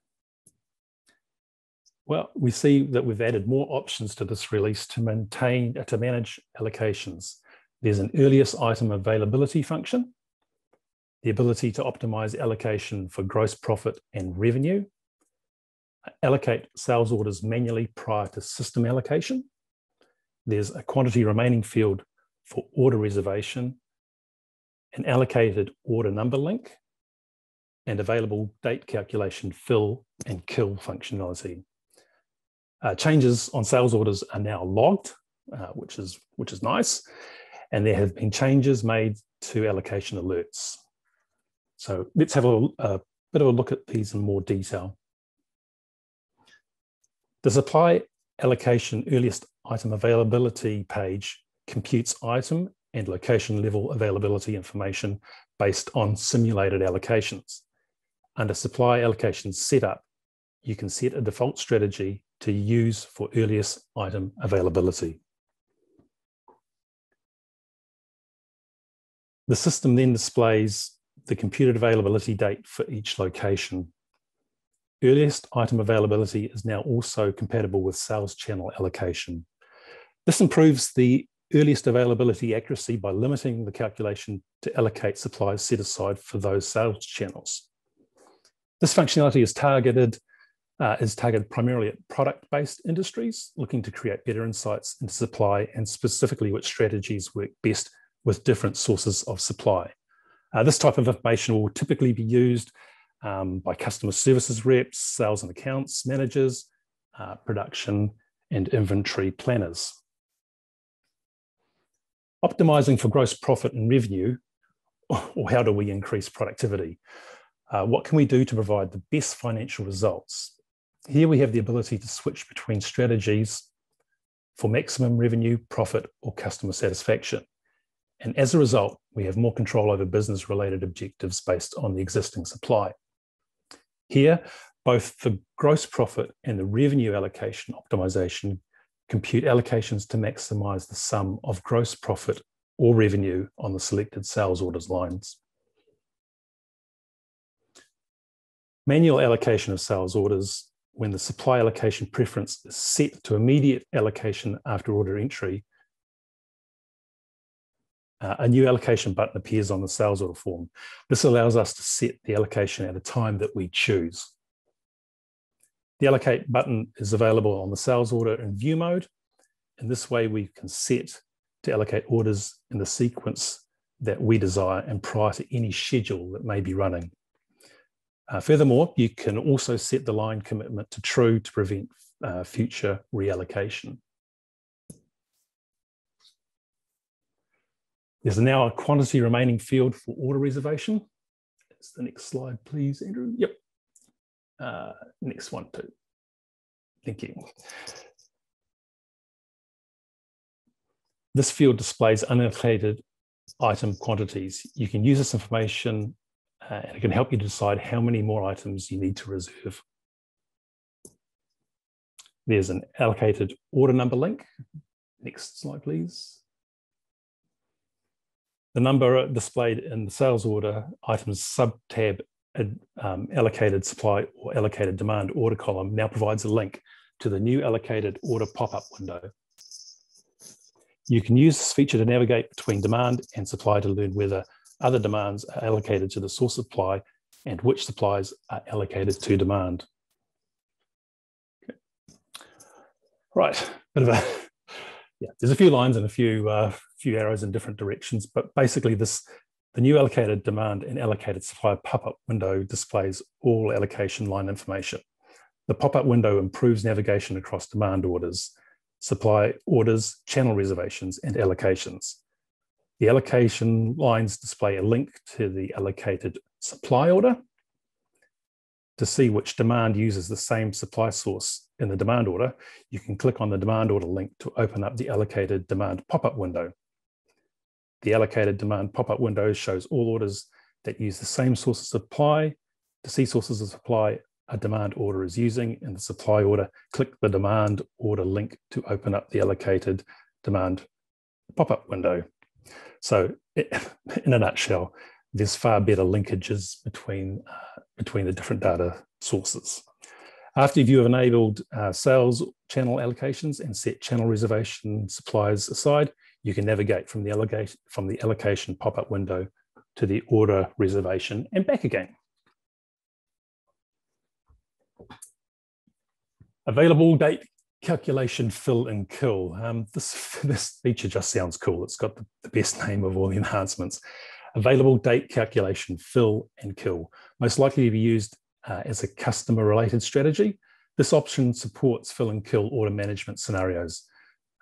Well, we see that we've added more options to this release to maintain to manage allocations. There's an earliest item availability function, the ability to optimize allocation for gross profit and revenue, allocate sales orders manually prior to system allocation. There's a quantity remaining field for order reservation, an allocated order number link, and available date calculation fill and kill functionality. Uh, changes on sales orders are now logged, uh, which is which is nice and there have been changes made to allocation alerts. So let's have a, a bit of a look at these in more detail. The supply allocation earliest item availability page computes item and location level availability information based on simulated allocations. Under supply allocation setup, you can set a default strategy to use for earliest item availability. The system then displays the computed availability date for each location. Earliest item availability is now also compatible with sales channel allocation. This improves the earliest availability accuracy by limiting the calculation to allocate supplies set aside for those sales channels. This functionality is targeted uh, is targeted primarily at product-based industries looking to create better insights into supply and specifically which strategies work best with different sources of supply. Uh, this type of information will typically be used um, by customer services reps, sales and accounts managers, uh, production and inventory planners. Optimizing for gross profit and revenue, or how do we increase productivity? Uh, what can we do to provide the best financial results? Here we have the ability to switch between strategies for maximum revenue, profit, or customer satisfaction. And as a result, we have more control over business related objectives based on the existing supply. Here, both the gross profit and the revenue allocation optimization compute allocations to maximize the sum of gross profit or revenue on the selected sales orders lines. Manual allocation of sales orders when the supply allocation preference is set to immediate allocation after order entry uh, a new allocation button appears on the sales order form. This allows us to set the allocation at a time that we choose. The allocate button is available on the sales order in view mode. In this way, we can set to allocate orders in the sequence that we desire and prior to any schedule that may be running. Uh, furthermore, you can also set the line commitment to true to prevent uh, future reallocation. There's now a quantity remaining field for order reservation. That's the next slide, please, Andrew. Yep. Uh, next one, too. Thank you. This field displays unallocated item quantities. You can use this information uh, and it can help you decide how many more items you need to reserve. There's an allocated order number link. Next slide, please. The number displayed in the sales order items sub-tab um, allocated supply or allocated demand order column now provides a link to the new allocated order pop-up window. You can use this feature to navigate between demand and supply to learn whether other demands are allocated to the source supply and which supplies are allocated to demand. Okay. Right, bit of a yeah, there's a few lines and a few uh, few arrows in different directions, but basically this the new allocated demand and allocated supply pop-up window displays all allocation line information. The pop-up window improves navigation across demand orders, supply orders, channel reservations, and allocations. The allocation lines display a link to the allocated supply order to see which demand uses the same supply source in the demand order, you can click on the demand order link to open up the allocated demand pop-up window. The allocated demand pop-up window shows all orders that use the same source of supply. To see sources of supply a demand order is using in the supply order, click the demand order link to open up the allocated demand pop-up window. So in a nutshell, there's far better linkages between, uh, between the different data sources. After you have enabled uh, sales channel allocations and set channel reservation supplies aside, you can navigate from the, from the allocation pop-up window to the order reservation and back again. Available date calculation fill and kill. Um, this, this feature just sounds cool. It's got the, the best name of all the enhancements. Available date calculation fill and kill. Most likely to be used uh, as a customer related strategy. This option supports fill and kill order management scenarios.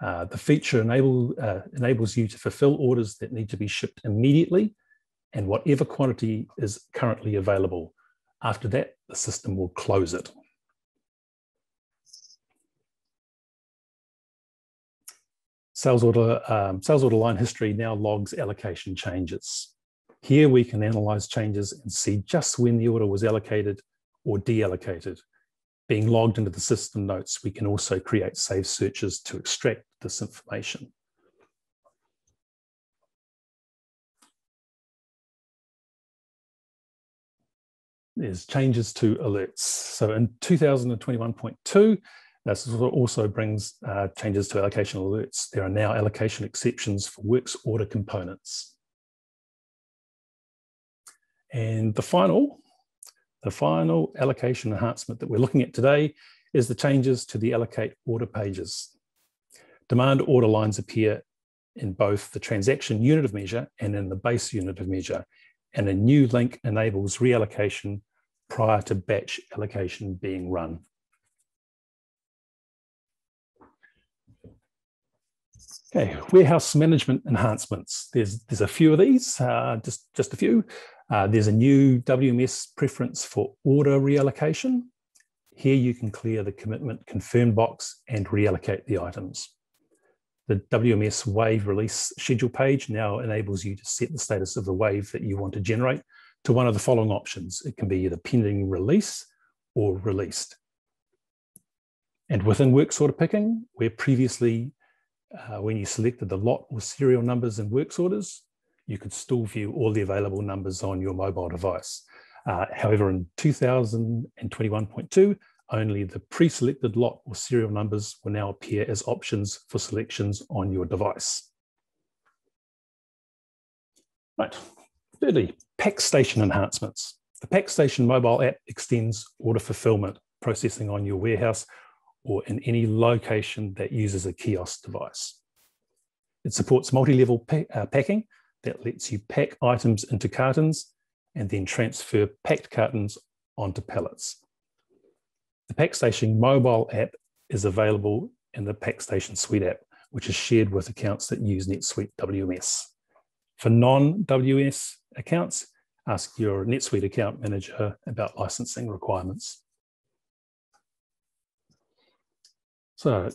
Uh, the feature enable, uh, enables you to fulfill orders that need to be shipped immediately and whatever quantity is currently available. After that, the system will close it. Sales order, um, sales order line history now logs allocation changes. Here we can analyze changes and see just when the order was allocated or deallocated. Being logged into the system notes, we can also create save searches to extract this information. There's changes to alerts. So in 2021.2, this also brings uh, changes to allocation alerts. There are now allocation exceptions for works order components. And the final, the final allocation enhancement that we're looking at today is the changes to the allocate order pages. Demand order lines appear in both the transaction unit of measure and in the base unit of measure. And a new link enables reallocation prior to batch allocation being run. Okay, warehouse management enhancements. There's, there's a few of these, uh, just, just a few. Uh, there's a new WMS preference for order reallocation. Here you can clear the commitment confirm box and reallocate the items. The WMS wave release schedule page now enables you to set the status of the wave that you want to generate to one of the following options. It can be either pending release or released. And within works order picking, where previously uh, when you selected the lot or serial numbers and works orders, you could still view all the available numbers on your mobile device. Uh, however, in 2021.2, only the pre-selected lot or serial numbers will now appear as options for selections on your device. Right, thirdly, PackStation enhancements. The PackStation mobile app extends order fulfillment processing on your warehouse or in any location that uses a kiosk device. It supports multi-level pa uh, packing that lets you pack items into cartons and then transfer packed cartons onto pallets. The PackStation mobile app is available in the PackStation Suite app, which is shared with accounts that use NetSuite WMS. For non-WMS accounts, ask your NetSuite account manager about licensing requirements. So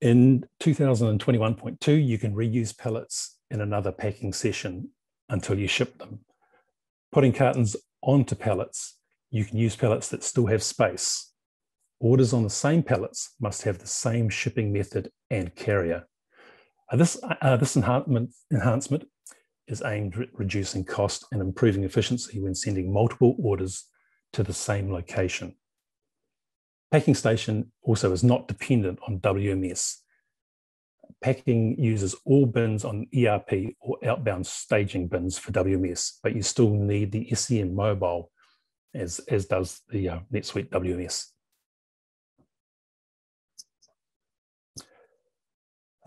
in 2021.2, you can reuse pallets in another packing session until you ship them. Putting cartons onto pallets, you can use pallets that still have space. Orders on the same pallets must have the same shipping method and carrier. Uh, this uh, this enhancement, enhancement is aimed at reducing cost and improving efficiency when sending multiple orders to the same location. Packing Station also is not dependent on WMS. Packing uses all bins on ERP or outbound staging bins for WMS, but you still need the SCM mobile as, as does the uh, NetSuite WMS.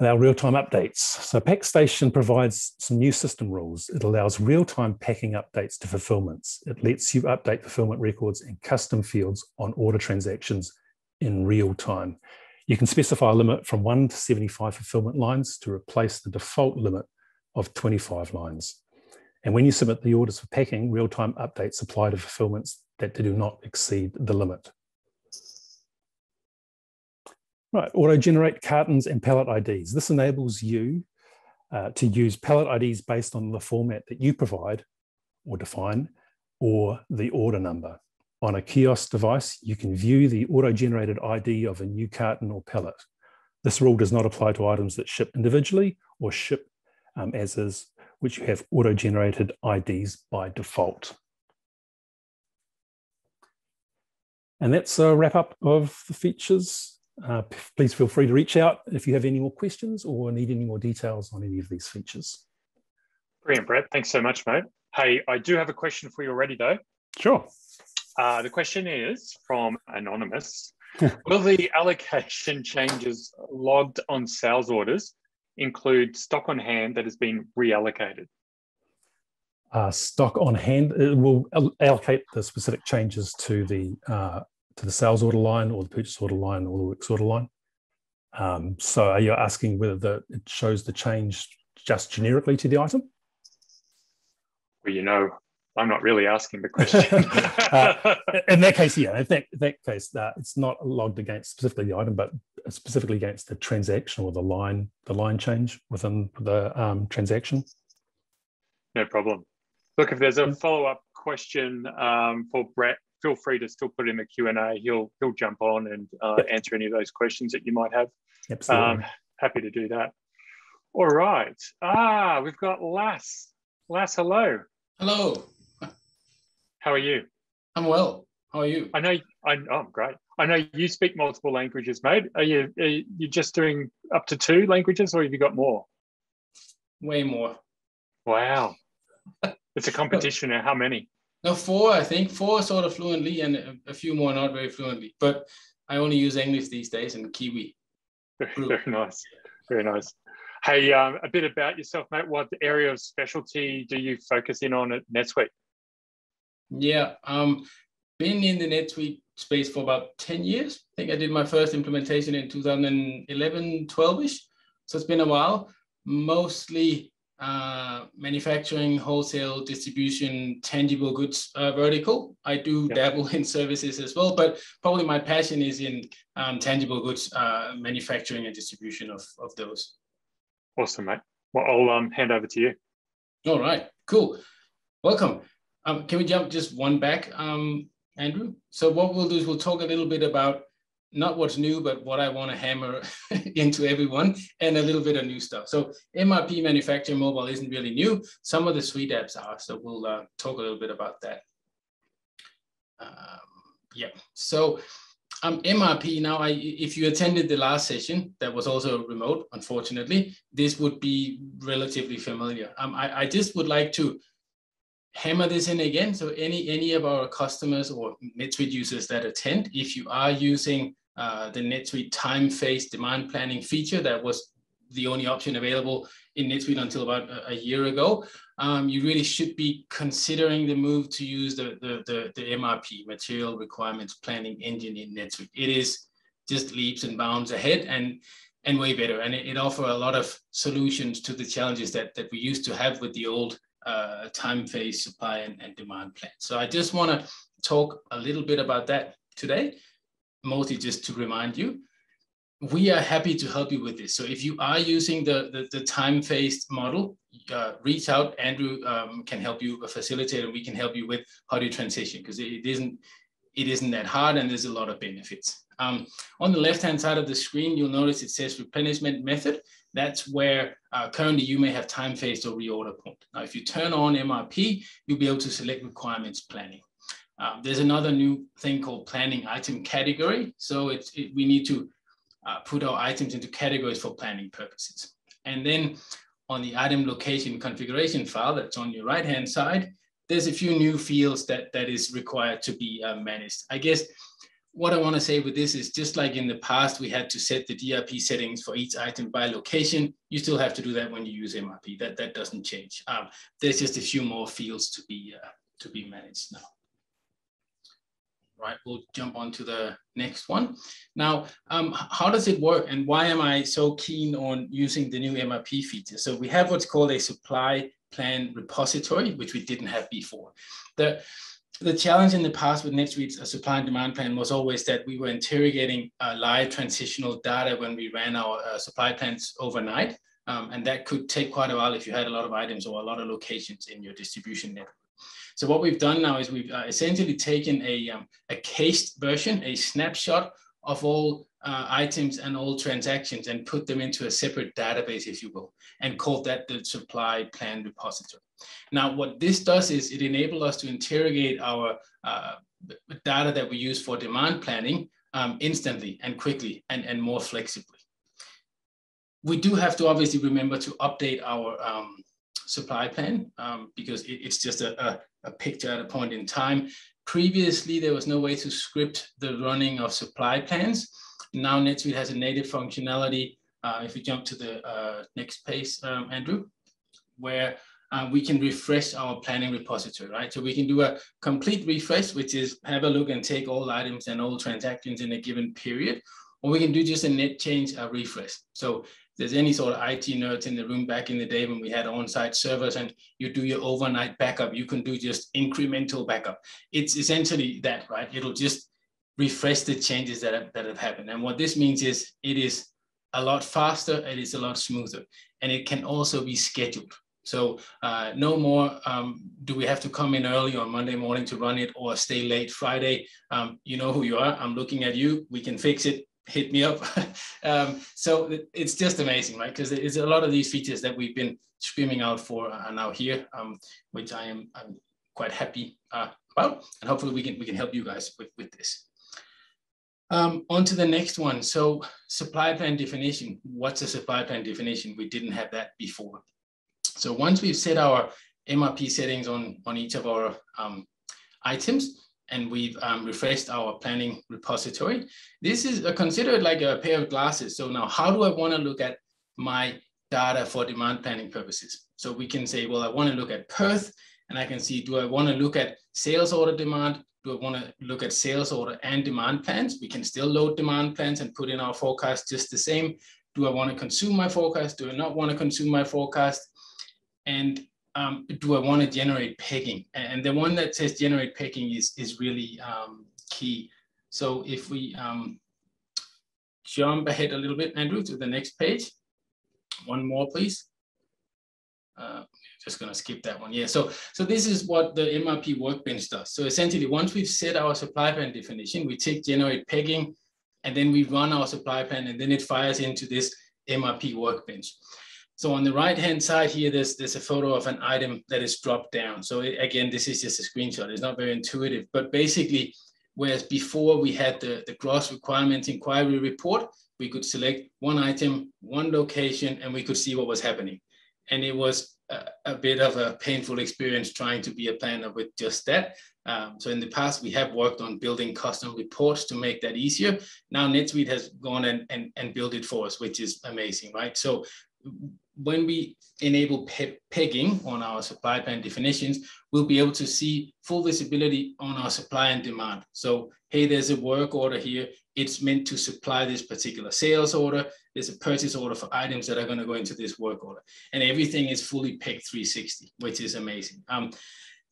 Our real-time updates. So PackStation provides some new system rules. It allows real-time packing updates to fulfillments. It lets you update fulfillment records and custom fields on order transactions in real time. You can specify a limit from 1 to 75 fulfillment lines to replace the default limit of 25 lines. And when you submit the orders for packing, real-time updates apply to fulfillments that do not exceed the limit. Right, auto-generate cartons and pallet IDs. This enables you uh, to use pallet IDs based on the format that you provide or define or the order number. On a kiosk device, you can view the auto-generated ID of a new carton or pallet. This rule does not apply to items that ship individually or ship um, as is, which have auto-generated IDs by default. And that's a wrap up of the features. Uh, please feel free to reach out if you have any more questions or need any more details on any of these features. Brilliant, Brett. Thanks so much, mate. Hey, I do have a question for you already, though. Sure. Uh, the question is from Anonymous Will the allocation changes logged on sales orders include stock on hand that has been reallocated? Uh, stock on hand it will allocate the specific changes to the uh, to the sales order line or the purchase order line or the works order line. Um, so are you asking whether the, it shows the change just generically to the item? Well, you know, I'm not really asking the question. uh, in that case, yeah, in that, in that case, uh, it's not logged against specifically the item, but specifically against the transaction or the line, the line change within the um, transaction. No problem. Look, if there's a follow-up question um, for Brett, feel free to still put in the Q&A. He'll, he'll jump on and uh, answer any of those questions that you might have. Absolutely. Um, happy to do that. All right. Ah, we've got Lars. Lars, hello. Hello. How are you? I'm well. How are you? I know. I, oh, I'm great. I know you speak multiple languages, mate. Are you are you just doing up to two languages, or have you got more? Way more. Wow. it's a competition now. How many? No, four. I think four sort of fluently, and a, a few more not very fluently. But I only use English these days and Kiwi. Very nice. Very nice. Hey, um, a bit about yourself, mate. What area of specialty do you focus in on at NetSuite? Yeah, um, been in the NetSuite space for about 10 years. I think I did my first implementation in 2011, 12-ish. So it's been a while, mostly uh, manufacturing, wholesale, distribution, tangible goods uh, vertical. I do yeah. dabble in services as well, but probably my passion is in um, tangible goods uh, manufacturing and distribution of, of those. Awesome, mate. Well, I'll um, hand over to you. All right, cool. Welcome. Um, can we jump just one back, um, Andrew? So what we'll do is we'll talk a little bit about not what's new, but what I want to hammer into everyone and a little bit of new stuff. So MRP manufacturing mobile isn't really new. Some of the suite apps are, so we'll uh, talk a little bit about that. Um, yeah, so um, MRP now, I, if you attended the last session, that was also remote, unfortunately, this would be relatively familiar. Um, I, I just would like to hammer this in again. So any, any of our customers or NetSuite users that attend, if you are using uh, the NetSuite time phase demand planning feature that was the only option available in NetSuite until about a, a year ago, um, you really should be considering the move to use the, the, the, the, MRP, Material Requirements Planning Engine in NetSuite. It is just leaps and bounds ahead and, and way better. And it, it offers a lot of solutions to the challenges that, that we used to have with the old uh, time phase supply and, and demand plan. So I just want to talk a little bit about that today, mostly just to remind you. We are happy to help you with this. So if you are using the, the, the time-phased model, uh, reach out. Andrew um, can help you facilitate, and we can help you with how to transition because it, isn't it isn't that hard, and there's a lot of benefits. Um, on the left-hand side of the screen, you'll notice it says replenishment method. That's where uh, currently you may have time phased or reorder point. Now, if you turn on MRP, you'll be able to select requirements planning. Um, there's another new thing called planning item category. So it's, it, we need to uh, put our items into categories for planning purposes. And then on the item location configuration file that's on your right-hand side, there's a few new fields that, that is required to be uh, managed. I guess what I want to say with this is just like in the past, we had to set the DRP settings for each item by location. You still have to do that when you use MRP. That, that doesn't change. Um, there's just a few more fields to be, uh, to be managed now. Right, we'll jump on to the next one. Now, um, how does it work and why am I so keen on using the new MRP feature? So we have what's called a supply plan repository, which we didn't have before. The, the challenge in the past with NetSuite's supply and demand plan was always that we were interrogating uh, live transitional data when we ran our uh, supply plans overnight. Um, and that could take quite a while if you had a lot of items or a lot of locations in your distribution network. So what we've done now is we've uh, essentially taken a, um, a cased version, a snapshot of all uh, items and all transactions and put them into a separate database, if you will, and called that the supply plan repository. Now, what this does is it enables us to interrogate our uh, data that we use for demand planning um, instantly and quickly and, and more flexibly. We do have to obviously remember to update our um, supply plan um, because it, it's just a, a, a picture at a point in time. Previously, there was no way to script the running of supply plans. Now NetSuite has a native functionality. Uh, if we jump to the uh, next page, um, Andrew, where uh, we can refresh our planning repository, right? So we can do a complete refresh, which is have a look and take all items and all transactions in a given period, or we can do just a net change a refresh. So there's any sort of IT nerds in the room back in the day when we had on-site servers and you do your overnight backup, you can do just incremental backup. It's essentially that, right? It'll just refresh the changes that have, that have happened. And what this means is it is a lot faster, it is a lot smoother, and it can also be scheduled. So uh, no more um, do we have to come in early on Monday morning to run it or stay late Friday? Um, you know who you are. I'm looking at you. We can fix it. Hit me up. um, so it's just amazing, right? Because there's a lot of these features that we've been screaming out for are now here, um, which I am I'm quite happy uh, about. And hopefully we can, we can help you guys with, with this. Um, on to the next one. So supply plan definition. What's a supply plan definition? We didn't have that before. So once we've set our MRP settings on, on each of our um, items, and we've um, refreshed our planning repository. This is a considered like a pair of glasses. So now how do I wanna look at my data for demand planning purposes? So we can say, well, I wanna look at Perth and I can see, do I wanna look at sales order demand? Do I wanna look at sales order and demand plans? We can still load demand plans and put in our forecast just the same. Do I wanna consume my forecast? Do I not wanna consume my forecast? And um, do I want to generate pegging? And the one that says generate pegging is, is really um, key. So if we um, jump ahead a little bit, Andrew, to the next page. One more, please. Just gonna skip that one. Yeah, so, so this is what the MRP workbench does. So essentially, once we've set our supply plan definition, we take generate pegging, and then we run our supply plan, and then it fires into this MRP workbench. So on the right-hand side here, there's, there's a photo of an item that is dropped down. So it, again, this is just a screenshot. It's not very intuitive, but basically, whereas before we had the, the gross requirements inquiry report, we could select one item, one location, and we could see what was happening. And it was a, bit of a painful experience trying to be a planner with just that. Um, so in the past, we have worked on building custom reports to make that easier. Now NetSuite has gone and, and, and built it for us, which is amazing, right? So when we enable pe pegging on our supply plan definitions, we'll be able to see full visibility on our supply and demand. So, hey, there's a work order here. It's meant to supply this particular sales order. There's a purchase order for items that are going to go into this work order. And everything is fully pegged 360, which is amazing. Um,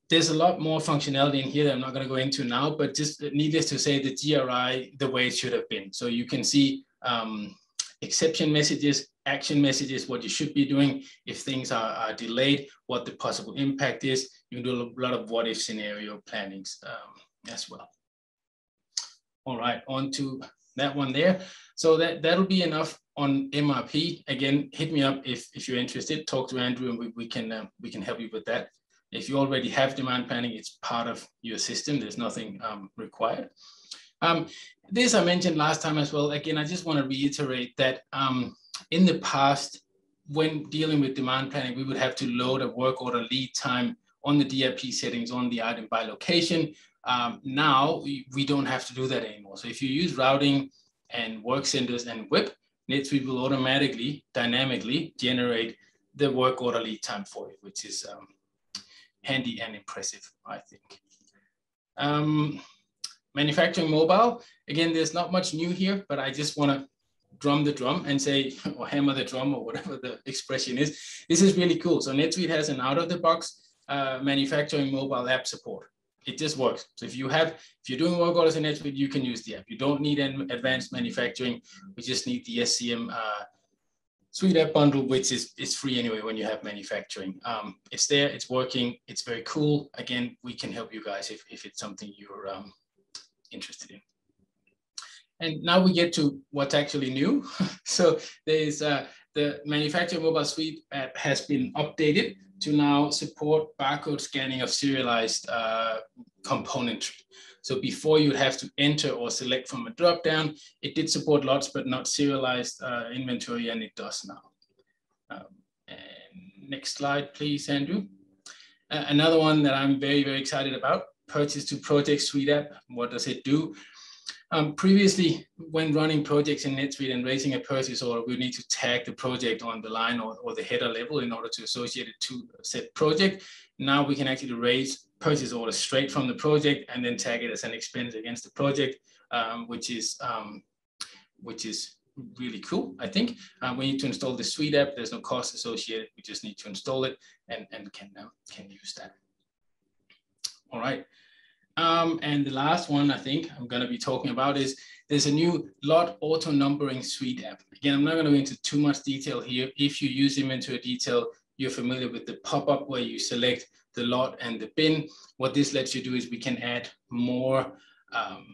there's a lot more functionality in here that I'm not going to go into now, but just needless to say, the GRI, the way it should have been. So you can see um, exception messages, action messages, what you should be doing if things are, are delayed, what the possible impact is. You can do a lot of what if scenario plannings um, as well. All right, on to that one there. So that, that'll be enough on MRP. Again, hit me up if, if you're interested, talk to Andrew and we, we, can, uh, we can help you with that. If you already have demand planning, it's part of your system. There's nothing um, required. Um, this I mentioned last time as well. Again, I just want to reiterate that um, in the past, when dealing with demand planning, we would have to load a work order lead time on the DRP settings on the item by location. Um, now we, don't have to do that anymore. So if you use routing and work centers and WIP, NetSuite will automatically, dynamically generate the work order lead time for you, which is um, handy and impressive, I think. Um, manufacturing mobile, again, there's not much new here, but I just want to drum the drum and say, or hammer the drum or whatever the expression is. This is really cool. So NetSuite has an out of the box uh, manufacturing mobile app support. It just works. So if you have, if you're doing work orders in NetSuite, you can use the app. You don't need an advanced manufacturing. We just need the SCM uh, Suite App Bundle, which is, is free anyway when you have manufacturing. Um, it's there, it's working, it's very cool. Again, we can help you guys if, if it's something you're um, interested in. And now we get to what's actually new. so there's uh, the manufacturer mobile suite app has been updated to now support barcode scanning of serialized uh, componentry. So before you'd have to enter or select from a dropdown, it did support lots, but not serialized uh, inventory, and it does now. Um, next slide, please, Andrew. Uh, another one that I'm very, very excited about purchase to project suite app. What does it do? Um, previously, when running projects in NetSuite and raising a purchase order, we need to tag the project on the line or, or the header level in order to associate it to set project. Now we can actually raise purchase orders straight from the project and then tag it as an expense against the project, um, which is um, which is really cool, I think. Uh, we need to install the Suite app. There's no cost associated. We just need to install it and, and can, uh, can use that. All right. Um, and the last one I think I'm going to be talking about is there's a new lot auto numbering suite app. Again, I'm not going to go into too much detail here. If you use Inventory Detail, you're familiar with the pop-up where you select the lot and the bin. What this lets you do is we can add more um,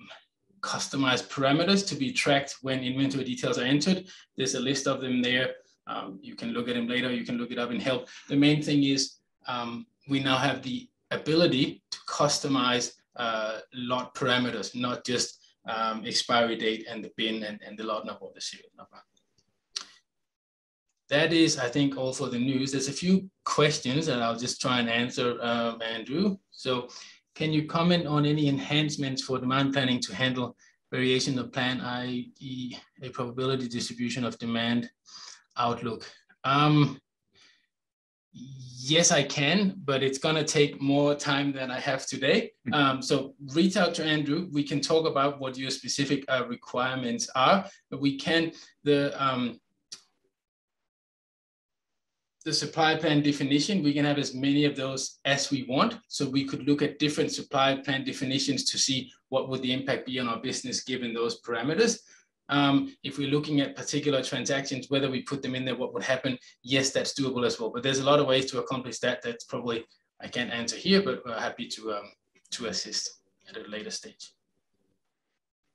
customized parameters to be tracked when inventory details are entered. There's a list of them there. Um, you can look at them later. You can look it up in help. The main thing is um, we now have the ability to customize uh, lot parameters, not just um, expiry date and the bin and, and the lot number or the serial number. That is, I think, all for the news. There's a few questions that I'll just try and answer, um, Andrew. So can you comment on any enhancements for demand planning to handle variation of plan, i.e. a probability distribution of demand outlook? Um, yes, I can, but it's gonna take more time than I have today. Mm-hmm. Um, so reach out to Andrew. We can talk about what your specific uh, requirements are, but we can, the, um, the supply plan definition, we can have as many of those as we want. So we could look at different supply plan definitions to see what would the impact be on our business given those parameters. Um, if we're looking at particular transactions, whether we put them in there, what would happen? Yes, that's doable as well. But there's a lot of ways to accomplish that. That's probably I can't answer here, but we're happy to um, to assist at a later stage.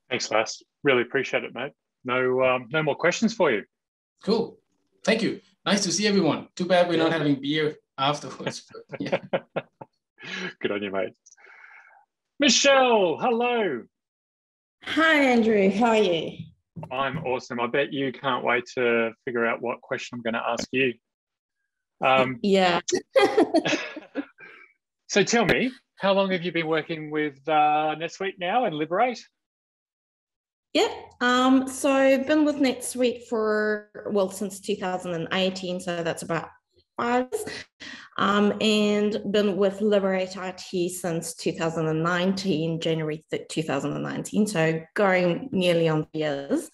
Thanks, Lars. Really appreciate it, mate. No, um, no more questions for you. Cool. Thank you. Nice to see everyone. Too bad we're not having beer afterwards. yeah. Good on you, mate. Michelle, hello. Hi, Andrew. How are you? I'm awesome. I bet you can't wait to figure out what question I'm going to ask you. Um, yeah. so tell me, how long have you been working with uh, NetSuite now and Liberate? Yeah, um, so I've been with NetSuite for, well, since 2018, so that's about years, um, and been with Liberate IT since 2019, January 2019, so going nearly on years.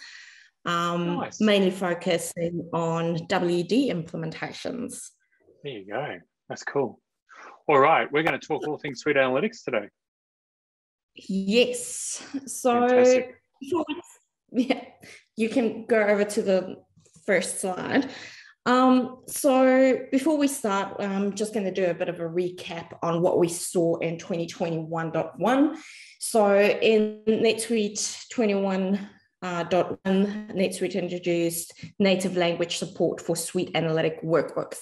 Um, nice. Mainly focusing on WD implementations. There you go. That's cool. All right, we're going to talk all things Suite Analytics today. Yes. So yeah, you can go over to the first slide. Um, so before we start, I'm just going to do a bit of a recap on what we saw in 2021.1. So in NetSuite 21. Uh, NetSuite introduced native language support for suite analytic workbooks,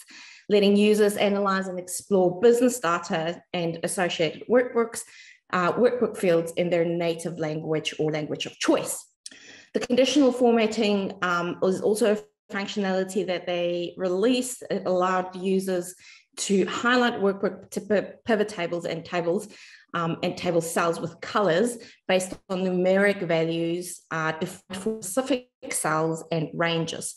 letting users analyze and explore business data and associated workbooks, uh, workbook fields in their native language or language of choice. The conditional formatting um, was also functionality that they released. It allowed users to highlight workbook pivot tables and tables um, and table cells with colors based on numeric values uh, defined for specific cells and ranges.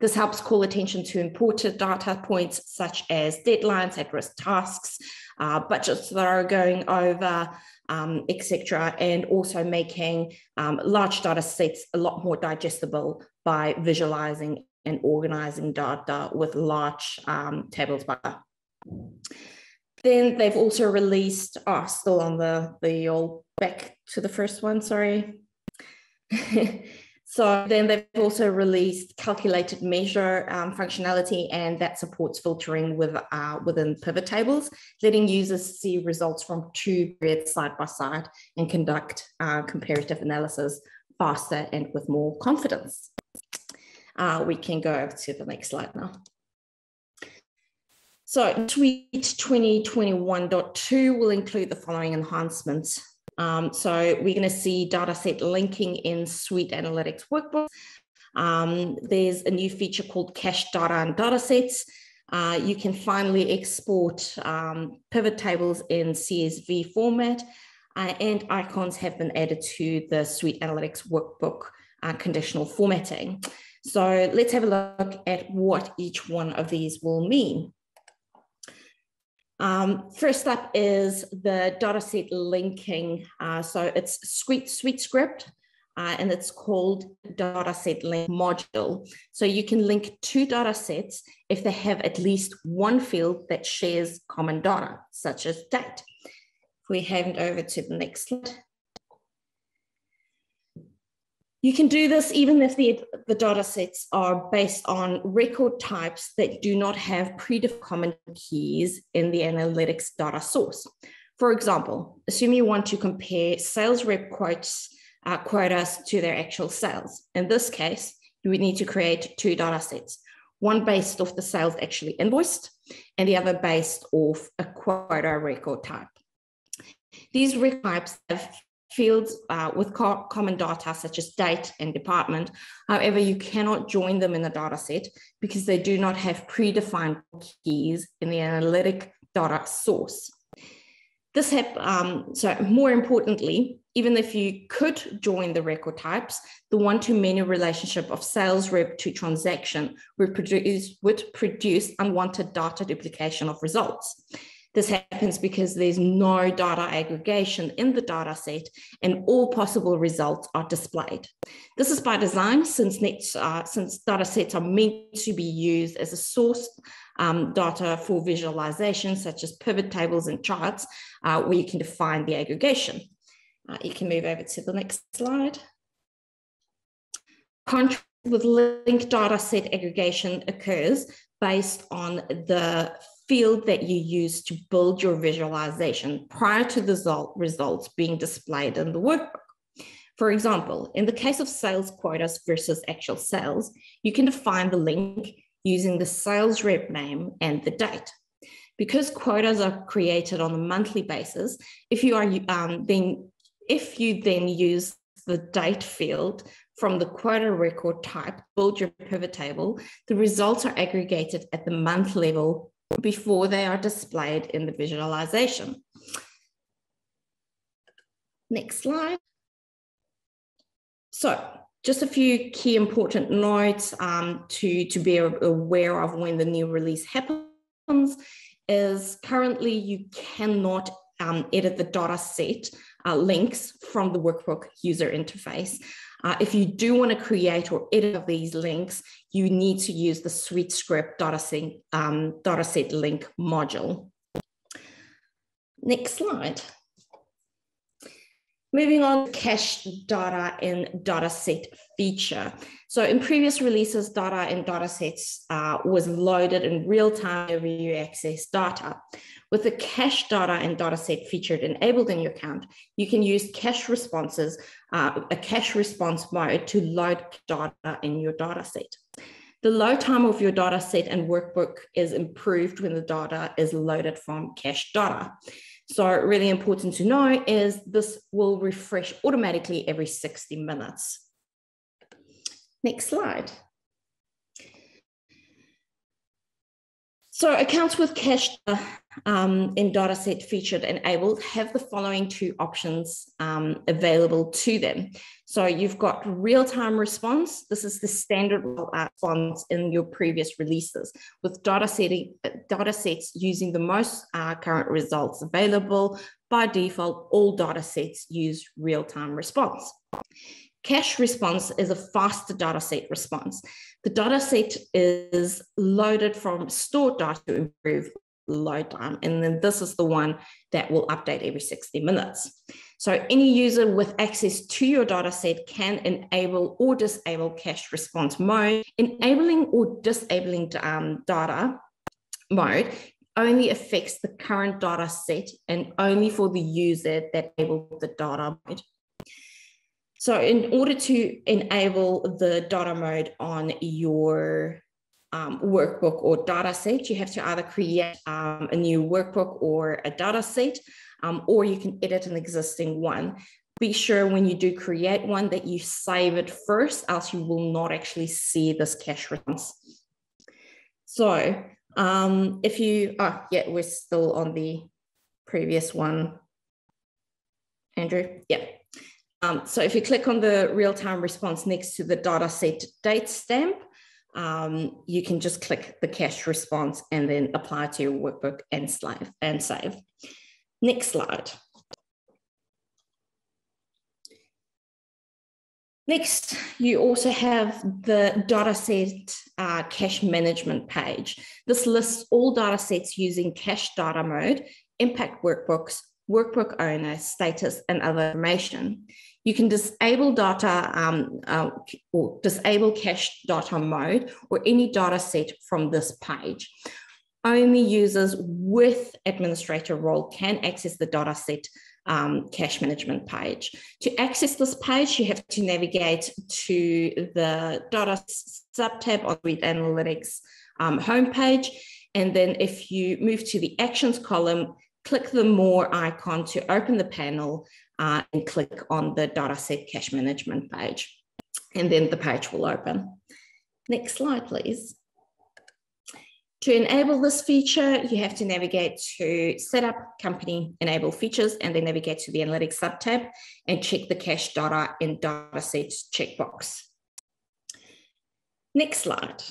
This helps call attention to important data points such as deadlines, at-risk tasks, uh, budgets that are going over, um, etc., and also making um, large data sets a lot more digestible by visualizing and organizing data with large um, tables. Then they've also released, oh, still on the, the old back to the first one, sorry. So then they've also released calculated measure um, functionality, and that supports filtering with, uh, within pivot tables, letting users see results from two periods side by side and conduct uh, comparative analysis faster and with more confidence. Uh, we can go over to the next slide now. So Suite 2021.2 will include the following enhancements. Um, so we're going to see dataset linking in Suite Analytics Workbook. Um, there's a new feature called Cache Data and Datasets. Uh, you can finally export um, pivot tables in CSV format, uh, and icons have been added to the Suite Analytics Workbook uh, conditional formatting. So let's have a look at what each one of these will mean. Um, first up is the dataset linking. Uh, so it's Sweet, Suite Script, uh, and it's called dataset link module. So you can link two datasets if they have at least one field that shares common data, such as date. If we hand over to the next slide. You can do this even if the, the data sets are based on record types that do not have predefined keys in the analytics data source. For example, assume you want to compare sales rep quotes, uh, quotas to their actual sales. In this case, you would need to create two data sets, one based off the sales actually invoiced and the other based off a quota record type. These record types have fields uh, with co common data such as date and department. However, you cannot join them in the data set because they do not have predefined keys in the analytic data source. This have, um, so more importantly, even if you could join the record types, the one-to-many relationship of sales rep to transaction would produce, would produce unwanted data duplication of results. This happens because there's no data aggregation in the data set and all possible results are displayed. This is by design since, nets, uh, since data sets are meant to be used as a source um, data for visualization, such as pivot tables and charts, uh, where you can define the aggregation. Uh, you can move over to the next slide. Contrast with linked data set aggregation occurs based on the field that you use to build your visualization prior to the result, results being displayed in the workbook. For example, in the case of sales quotas versus actual sales, you can define the link using the sales rep name and the date. Because quotas are created on a monthly basis, if you are um, then if you then use the date field from the quota record type, build your pivot table, the results are aggregated at the month level before they are displayed in the visualization. Next slide. So just a few key important notes um, to, to be aware of when the new release happens is currently you cannot um, edit the data set uh, links from the workbook user interface. Uh, if you do want to create or edit these links, you need to use the SuiteScript dataset, um, dataset link module. Next slide. Moving on, cache data in dataset feature. So in previous releases, data in datasets uh, was loaded in real time whenever you access data. With the cache data and dataset featured enabled in your account, you can use cache responses, uh, a cache response mode to load data in your dataset. The load time of your dataset and workbook is improved when the data is loaded from cache data. So really important to know is this will refresh automatically every 60 minutes. Next slide. So accounts with cache uh, um, in dataset featured and enabled have the following two options um, available to them. So you've got real-time response. This is the standard response in your previous releases with dataset, datasets using the most uh, current results available. By default, all datasets use real-time response. Cache response is a faster dataset response. The dataset is loaded from stored data to improve load time. And then this is the one that will update every 60 minutes. So any user with access to your dataset can enable or disable cache response mode. Enabling or disabling um, data mode only affects the current data set and only for the user that enabled the data mode. So in order to enable the data mode on your um, workbook or data set, you have to either create um, a new workbook or a data set, um, or you can edit an existing one. Be sure when you do create one that you save it first, else you will not actually see this cache response. So um, if you, oh yeah, we're still on the previous one. Andrew, yeah. Um, so if you click on the real-time response next to the dataset date stamp, um, you can just click the cache response and then apply to your workbook and, slide, and save. Next slide. Next, you also have the dataset uh, cache management page. This lists all datasets using cache data mode, impact workbooks, workbook owner, status, and other information. You can disable data um, uh, or disable cache data mode or any data set from this page. Only users with administrator role can access the data set um, cache management page. To access this page, you have to navigate to the data subtab on the Analytics um, homepage. And then if you move to the actions column, click the more icon to open the panel uh, and click on the dataset cache management page. And then the page will open. Next slide, please. To enable this feature, you have to navigate to Setup, Company, Enable Features, and then navigate to the Analytics subtab and check the cache data in datasets checkbox. Next slide.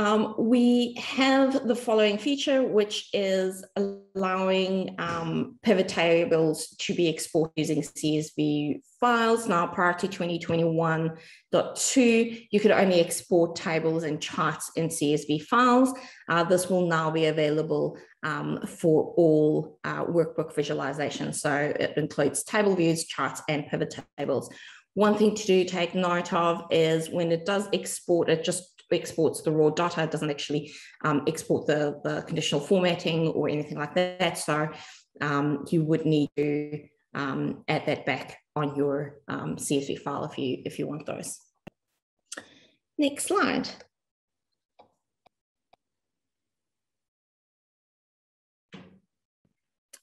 Um, we have the following feature, which is allowing um, pivot tables to be exported using CSV files. Now, prior to 2021.2, you could only export tables and charts in CSV files. Uh, this will now be available um, for all uh, workbook visualization. So it includes table views, charts, and pivot tables. One thing to do take note of is when it does export, it just exports the raw data, it doesn't actually um, export the, the conditional formatting or anything like that. So um, you would need to um, add that back on your um, CSV file if you, if you want those. Next slide.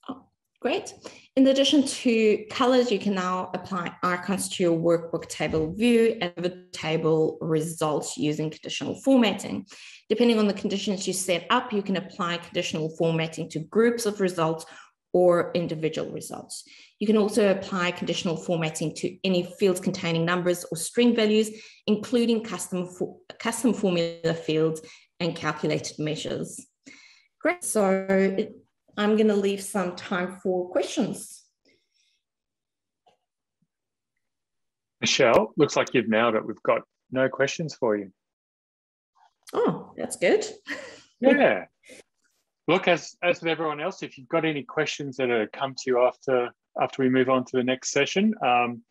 Oh, great. In addition to colors, you can now apply icons to your workbook table view and the table results using conditional formatting. Depending on the conditions you set up, you can apply conditional formatting to groups of results or individual results. You can also apply conditional formatting to any fields containing numbers or string values, including custom, for, custom formula fields and calculated measures. Great, so I'm going to leave some time for questions. Michelle, looks like you've nailed it. We've got no questions for you. Oh, that's good. yeah. Look, as as with everyone else, if you've got any questions that have come to you after after we move on to the next session, um,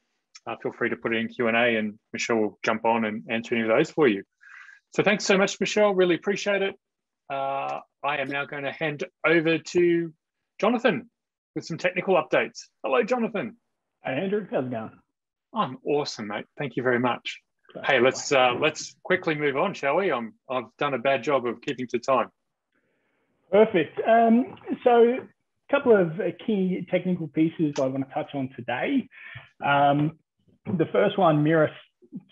uh, feel free to put it in Q and A, and Michelle will jump on and answer any of those for you. So thanks so much, Michelle. Really appreciate it. Uh, I am now going to hand over to Jonathan with some technical updates. Hello, Jonathan. Hey, Andrew. How's it going? I'm awesome, mate. Thank you very much. Hey, let's uh, let's quickly move on, shall we? I'm, I've done a bad job of keeping to time. Perfect. Um, so, a couple of key technical pieces I want to touch on today. Um, the first one, Mira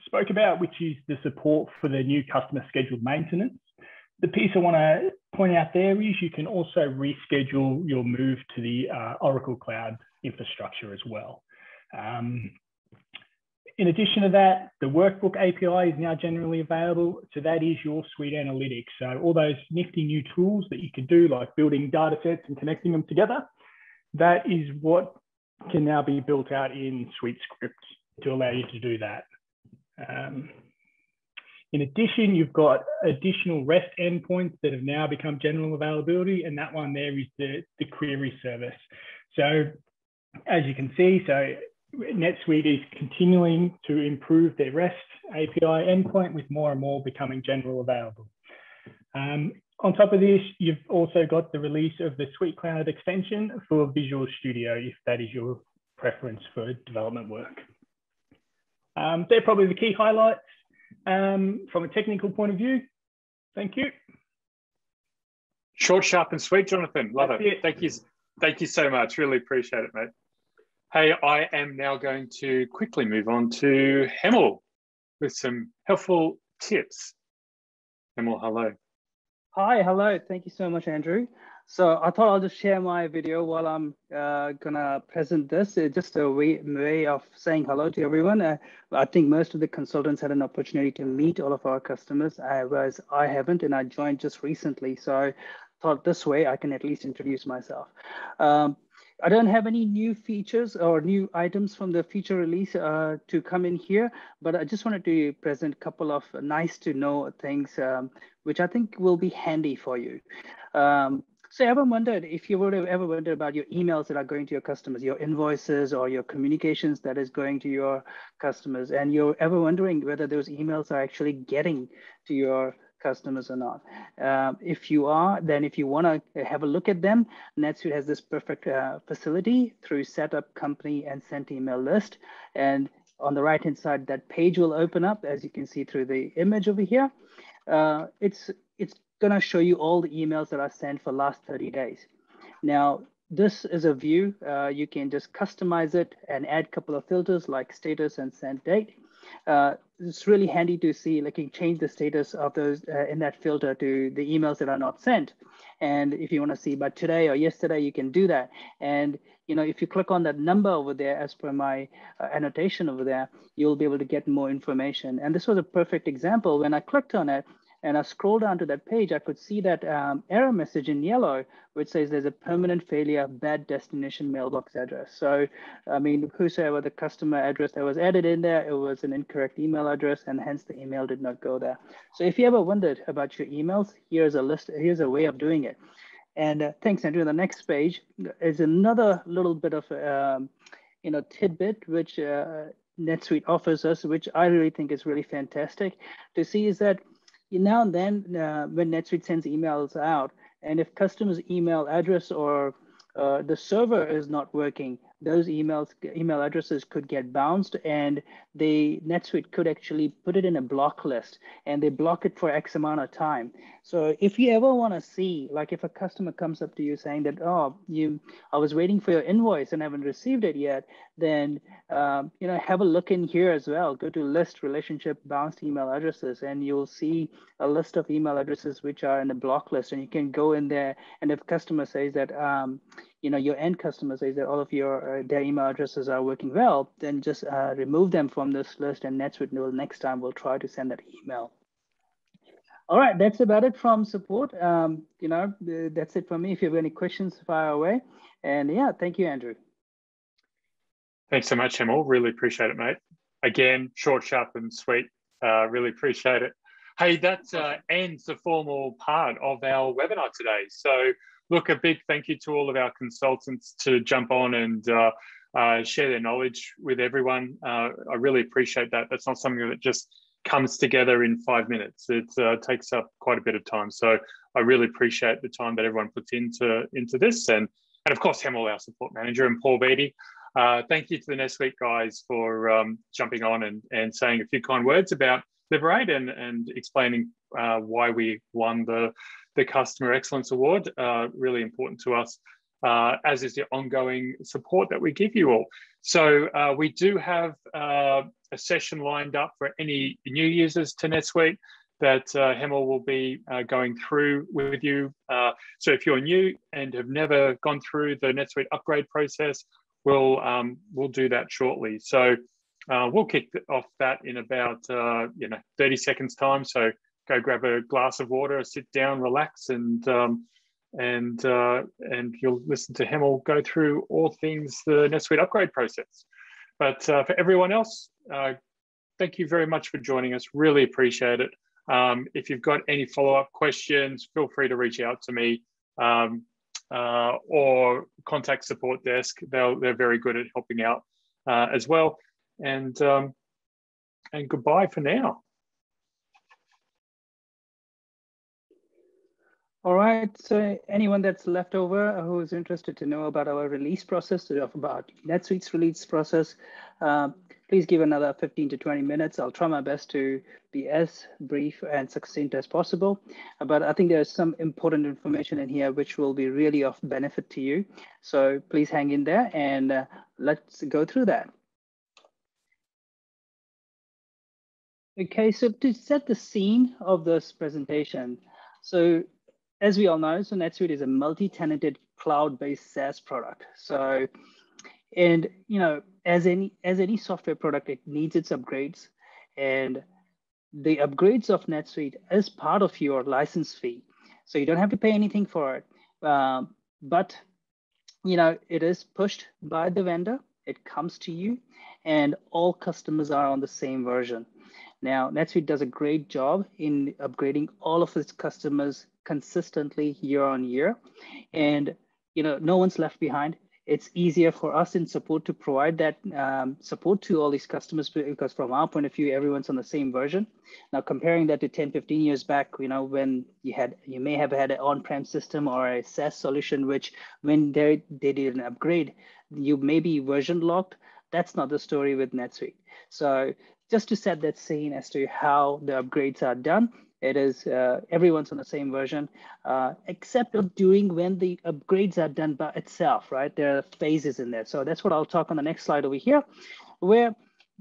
spoke about, which is the support for the new customer scheduled maintenance the piece I want to point out there is you can also reschedule your move to the uh, Oracle Cloud infrastructure as well. Um, in addition to that, the workbook API is now generally available. So that is your suite analytics. So all those nifty new tools that you can do, like building data sets and connecting them together, that is what can now be built out in Suite Script to allow you to do that. Um, in addition, you've got additional REST endpoints that have now become general availability, and that one there is the, the query service. So as you can see, so NetSuite is continuing to improve their REST API endpoint with more and more becoming general available. Um, on top of this, you've also got the release of the Suite Cloud extension for Visual Studio, if that is your preference for development work. Um, they're probably the key highlights um, from a technical point of view. Thank you. Short, sharp, and sweet, Jonathan. Love it. it. Thank you. Thank you so much. Really appreciate it, mate. Hey, I am now going to quickly move on to Hemel with some helpful tips. Hemel, hello. Hi, hello. Thank you so much, Andrew. So I thought I'll just share my video while I'm uh, gonna present this. It's just a way, way of saying hello to everyone. Uh, I think most of the consultants had an opportunity to meet all of our customers, uh, whereas I haven't, and I joined just recently. So I thought this way I can at least introduce myself. Um, I don't have any new features or new items from the feature release uh, to come in here, but I just wanted to present a couple of nice to know things, um, which I think will be handy for you. Um, so ever wondered if you would have ever wondered about your emails that are going to your customers, your invoices or your communications that is going to your customers, and you're ever wondering whether those emails are actually getting to your customers or not. Uh, if you are, then if you want to have a look at them, NetSuite has this perfect uh, facility through setup company and sent email list. And on the right hand side, that page will open up as you can see through the image over here. Uh, it's it's gonna show you all the emails that are sent for last 30 days. Now, this is a view. Uh, you can just customize it and add a couple of filters like status and send date. Uh, it's really handy to see, like you can change the status of those uh, in that filter to the emails that are not sent. And if you want to see by today or yesterday, you can do that. And you know, if you click on that number over there, as per my uh, annotation over there, you'll be able to get more information. And this was a perfect example. When I clicked on it, and I scroll down to that page, I could see that um, error message in yellow, which says there's a permanent failure, bad destination mailbox address. So, I mean, whosoever the customer address that was added in there, it was an incorrect email address, and hence the email did not go there. So if you ever wondered about your emails, here's a list, here's a way of doing it. And uh, thanks, Andrew. The next page is another little bit of, um, you know, tidbit, which uh, NetSuite offers us, which I really think is really fantastic to see is that now and then uh, when NetSuite sends emails out, and if customer's email address or uh, the server is not working, those emails email addresses could get bounced and the NetSuite could actually put it in a block list and they block it for X amount of time. So if you ever want to see, like if a customer comes up to you saying that, oh, you, I was waiting for your invoice and haven't received it yet, then um, you know have a look in here as well. Go to list relationship bounced email addresses and you'll see a list of email addresses which are in the block list and you can go in there and if customer says that um, you know your end customer says that all of your uh, their email addresses are working well, then just uh, remove them from this list and NetSuite will next time will try to send that email. All right, that's about it from support. Um, you know, that's it for me. If you have any questions, fire away. And yeah, thank you, Andrew. Thanks so much, Hemal. Really appreciate it, mate. Again, short, sharp, and sweet. Uh, really appreciate it. Hey, that uh, ends the formal part of our webinar today. So look, a big thank you to all of our consultants to jump on and uh, uh, share their knowledge with everyone. Uh, I really appreciate that. That's not something that just comes together in five minutes. It uh, takes up quite a bit of time. So I really appreciate the time that everyone puts into, into this. And, and of course, Hemal, our support manager, and Paul Beatty. Uh, thank you to the NetSuite guys for um, jumping on and, and saying a few kind words about Liberate and, and explaining uh, why we won the the Customer Excellence Award, uh, really important to us, uh, as is the ongoing support that we give you all. So uh, we do have uh, a session lined up for any new users to NetSuite that uh, Hemal will be uh, going through with you. so if you're new and have never gone through the NetSuite upgrade process, we'll, um, we'll do that shortly. So we'll kick off that in about you know 30 seconds time. So go grab a glass of water, sit down, relax, and um, and uh, and you'll listen to Hemal go through all things the NetSuite upgrade process. But uh, for everyone else, uh, thank you very much for joining us. Really appreciate it. Um, if you've got any follow-up questions, feel free to reach out to me um, uh, or contact support desk. They'll, they're very good at helping out uh, as well. And um, and goodbye for now. All right, so anyone that's left over who is interested to know about our release process, about NetSuite's release process, um, please give another 15 to 20 minutes. I'll try my best to be as brief and succinct as possible. But I think there's some important information in here which will be really of benefit to you. So please hang in there and uh, let's go through that. Okay, so to set the scene of this presentation, so as we all know, so NetSuite is a multi-tenanted cloud-based SaaS product. So, and you know, as any as any software product, it needs its upgrades, and the upgrades of NetSuite is part of your license fee. So you don't have to pay anything for it, um, but you know, it is pushed by the vendor. It comes to you, and all customers are on the same version. Now, NetSuite does a great job in upgrading all of its customers consistently year on year. And you know, no one's left behind. It's easier for us in support to provide that um, support to all these customers because from our point of view, everyone's on the same version. Now, comparing that to 10, 15 years back, you know, when you had, you may have had an on-prem system or a SaaS solution, which when they, they did an upgrade, you may be version locked. That's not the story with NetSuite. So just to set that scene as to how the upgrades are done, it is uh, everyone's on the same version, uh, except during when the upgrades are done by itself, right? There are phases in there. So that's what I'll talk on the next slide over here, where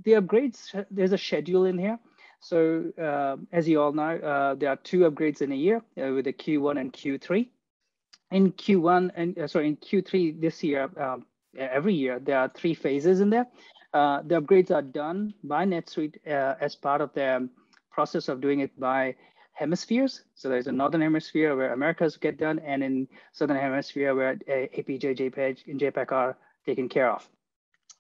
the upgrades, there's a schedule in here. So uh, as you all know, uh, there are two upgrades in a year uh, with the Q1 and Q3. In Q1 and uh, sorry, in Q3 this year, um, every year, there are three phases in there. the upgrades are done by NetSuite as part of the process of doing it by hemispheres. So there's a northern hemisphere where Americas get done, and in southern hemisphere where APJ, JPEG, and JPEG are taken care of.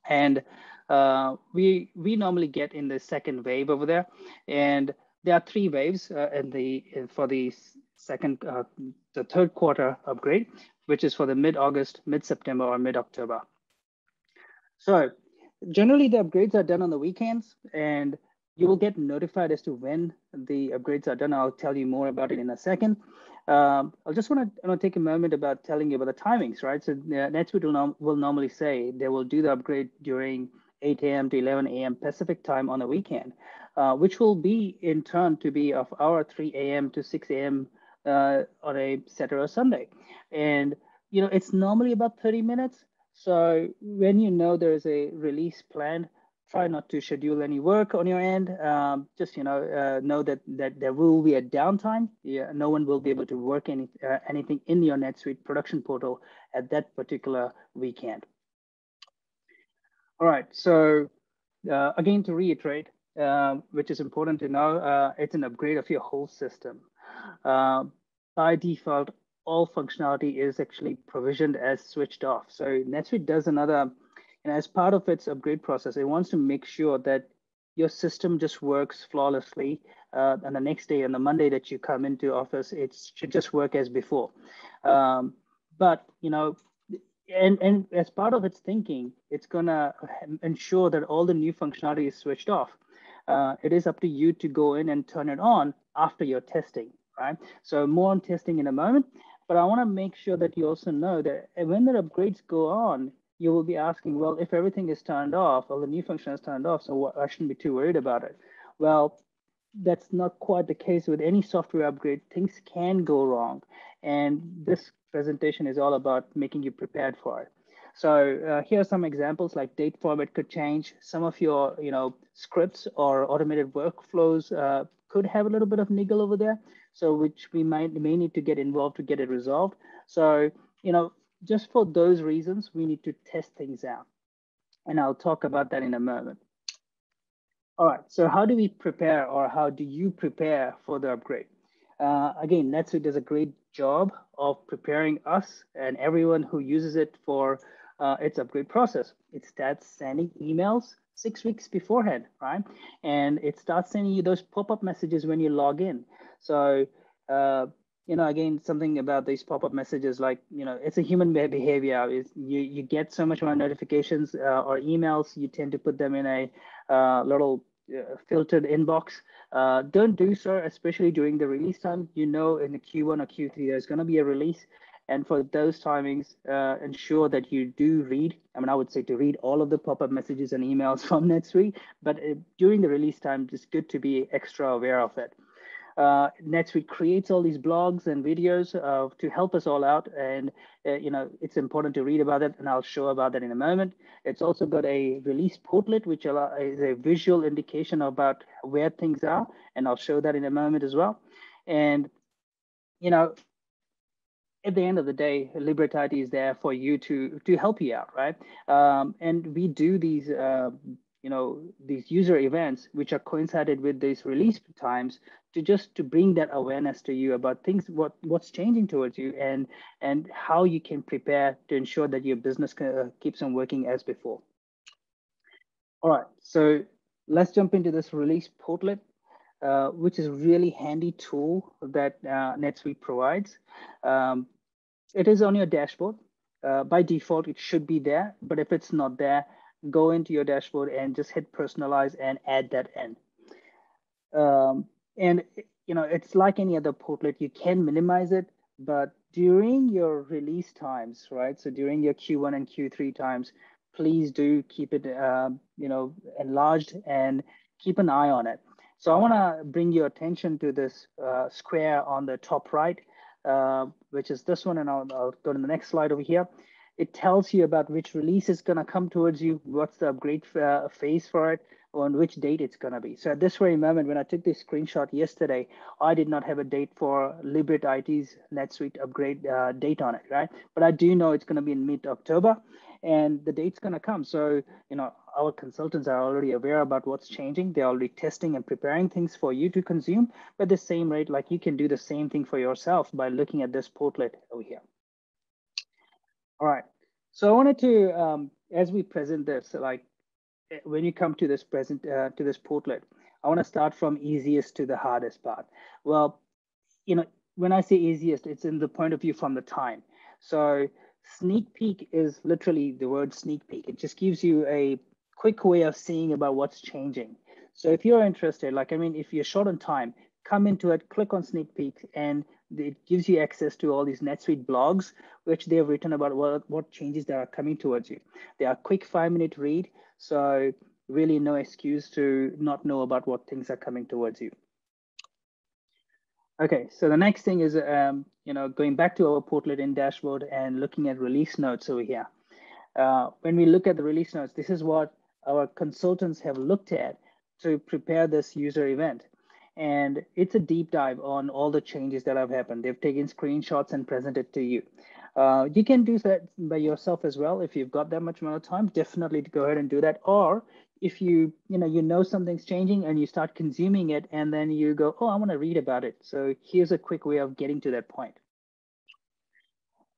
And uh, we we normally get in the second wave over there, and there are three waves uh, in the for the second uh, the third quarter upgrade, which is for the mid August, mid September, or mid October. So generally the upgrades are done on the weekends, and you will get notified as to when the upgrades are done. I'll tell you more about it in a second. Um, I just want to take a moment about telling you about the timings, right? So uh, NetSuite will, will normally say they will do the upgrade during 8 a.m. to 11 a.m. Pacific time on the weekend, uh, which will be in turn to be of our 3 a.m. to 6 a.m. Uh, on a Saturday or Sunday. And, you know, it's normally about 30 minutes. So when you know there is a release planned, try not to schedule any work on your end. Um, just you know, uh, know that that there will be a downtime. Yeah, no one will be able to work any uh, anything in your NetSuite production portal at that particular weekend. All right, so uh, again to reiterate, um, which is important to know, uh, it's an upgrade of your whole system. Uh, by default, all functionality is actually provisioned as switched off. So NetSuite does another and as part of its upgrade process, it wants to make sure that your system just works flawlessly. Uh, and the next day, on the Monday that you come into office, it should just work as before. Um, but you know, and and as part of its thinking, it's gonna ensure that all the new functionality is switched off. Uh, it is up to you to go in and turn it on after your testing, right? So more on testing in a moment. But I want to make sure that you also know that when the upgrades go on, you will be asking, well, if everything is turned off, well, the new function is turned off, so I shouldn't be too worried about it. Well, that's not quite the case with any software upgrade. Things can go wrong. And this presentation is all about making you prepared for it. So uh, here are some examples like date format could change. Some of your you know, scripts or automated workflows uh, could have a little bit of niggle over there. So which we might may need to get involved to get it resolved. So, you know, just for those reasons, we need to test things out. And I'll talk about that in a moment. All right, so how do we prepare or how do you prepare for the upgrade? Uh, again, NetSuite does a great job of preparing us and everyone who uses it for uh, its upgrade process. It starts sending emails six weeks beforehand, right? And it starts sending you those pop-up messages when you log in. So uh, you know again something about these pop-up messages like you know it's a human behavior. Is you you get so much more notifications uh, or emails. You tend to put them in a uh, little uh, filtered inbox. Uh, don't do so especially during the release time. You know in the q1 or q3 there's going to be a release. And for those timings uh, ensure that you do read i mean i would say to read all of the pop-up messages and emails from netsuite. But uh, during the release time it's good to be extra aware of it uh, NetSuite creates all these blogs and videos uh, to help us all out. And, uh, you know, it's important to read about it and I'll show about that in a moment. It's also got a release portlet, which is a visual indication about where things are. And I'll show that in a moment as well. And, you know, at the end of the day, Liberate is there for you to to help you out, right? Um, and we do these uh, you know these user events which are coincided with these release times to just to bring that awareness to you about things what what's changing towards you and and how you can prepare to ensure that your business uh, keeps on working as before all right so let's jump into this release portlet uh, which is a really handy tool that uh, NetSuite provides. Um, it is on your dashboard. Uh, by default, it should be there, but if it's not there, go into your dashboard and just hit personalize and add that in. Um, and you know, it's like any other portlet, you can minimize it, but during your release times, right? So during your Q1 and Q3 times, please do keep it, uh, you know, enlarged and keep an eye on it. So I want to bring your attention to this uh, square on the top right, uh, which is this one, and I'll, I'll, go to the next slide over here. It tells you about which release is going to come towards you, what's the upgrade uh, phase for it, on which date it's going to be. So at this very moment, when I took this screenshot yesterday, I did not have a date for Liberate IT's NetSuite upgrade uh, date on it, right? But I do know it's going to be in mid-October and the date's going to come. So, you know, our consultants are already aware about what's changing. They're already testing and preparing things for you to consume. But the same rate, like you can do the same thing for yourself by looking at this portlet over here. All right. So I wanted to, um, as we present this, like eh, when you come to this present uh, to this portlet, I want to start from easiest to the hardest part. Well, you know, when I say easiest, it's in the point of view from the time. So Sneak peek is literally the word sneak peek. It just gives you a quick way of seeing about what's changing. So if you're interested, like, I mean, if you're short on time, come into it, click on sneak peek, and it gives you access to all these NetSuite blogs, which they've written about what, what changes that are coming towards you. They are quick five minute read. So really no excuse to not know about what things are coming towards you. Okay, so the next thing is, um, you know, going back to our portlet in dashboard and looking at release notes over here. Uh, when we look at the release notes, this is what our consultants have looked at to prepare this user event. And it's a deep dive on all the changes that have happened. They've taken screenshots and presented to you. Uh, you can do that by yourself as well. If you've got that much amount of time, definitely go ahead and do that. Or if you you know you know something's changing and you start consuming it and then you go oh i want to read about it so here's a quick way of getting to that point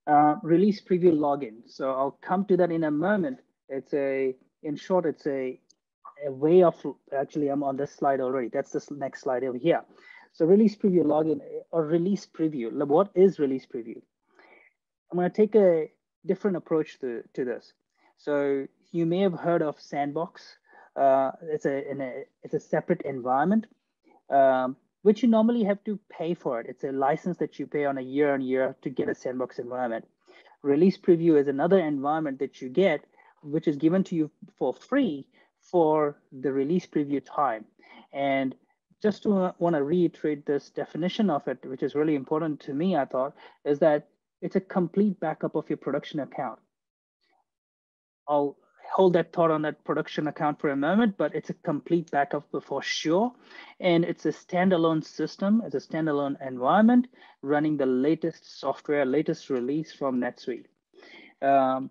uh, release preview login so i'll come to that in a moment it's a in short it's a, a way of actually i'm on this slide already. That's the next slide over here. So release preview login or release preview. What is release preview? I'm going to take a different approach to, to this. So you may have heard of sandbox. Uh, it's a, a, it's a separate environment, um, which you normally have to pay for it. It's a license that you pay on a year on year to get a sandbox environment. Release preview is another environment that you get, which is given to you for free for the release preview time. And just to uh, want to reiterate this definition of it, which is really important to me, I thought, is that it's a complete backup of your production account. I'll hold that thought on that production account for a moment, but it's a complete backup for sure. And it's a standalone system, it's a standalone environment running the latest software, latest release from NetSuite. Um,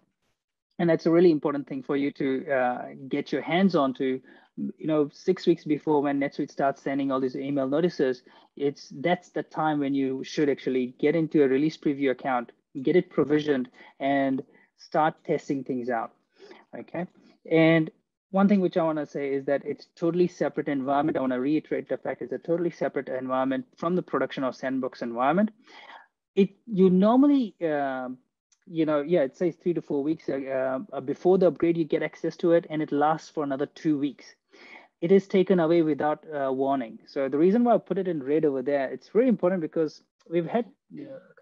and that's a really important thing for you to uh, get your hands on to you know six weeks before when netsuite starts sending all these email notices it's that's the time when you should actually get into a release preview account get it provisioned and start testing things out okay? And one thing which I wanna say is that it's totally separate environment. I wanna reiterate the fact it's a totally separate environment from the production or sandbox environment. It You normally, uh, you know, yeah, it says three to four weeks uh, uh, before the upgrade, you get access to it and it lasts for another two weeks. It is taken away without uh, warning. So the reason why I put it in red over there, it's really important because we've had,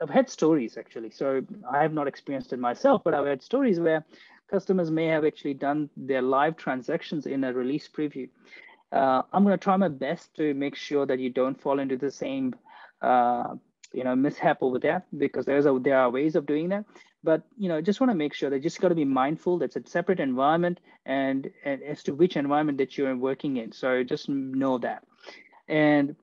I've had stories actually. So I have not experienced it myself, but I've had stories where customers may have actually done their live transactions in a release preview. Uh, I'm going to try my best to make sure that you don't fall into the same, uh, you know, mishap over there because there's a, there are ways of doing that. But you know, just want to make sure that just got to be mindful. That's a separate environment, and, and as to which environment that you're working in. So just know that. And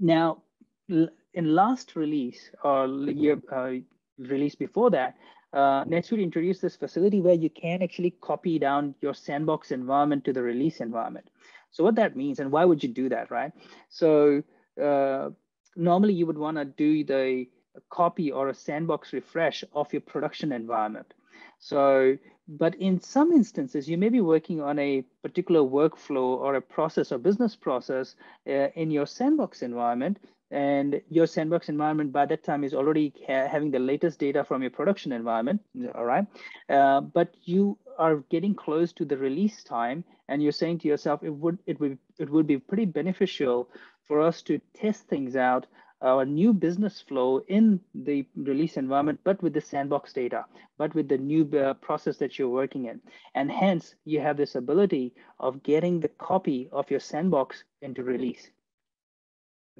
now, in last release or year uh, release before that, uh, NetSuite introduced this facility where you can actually copy down your sandbox environment to the release environment. So what that means and why would you do that, right? So uh, normally you would want to do the copy or a sandbox refresh of your production environment. So, but in some instances, you may be working on a particular workflow or a process or business process uh, in your sandbox environment. And your sandbox environment by that time is already ha having the latest data from your production environment, all right? Uh, but you are getting close to the release time and you're saying to yourself, it would, it would, it would be pretty beneficial for us to test things out a new business flow in the release environment, but with the sandbox data, but with the new uh, process that you're working in. And hence, you have this ability of getting the copy of your sandbox into release.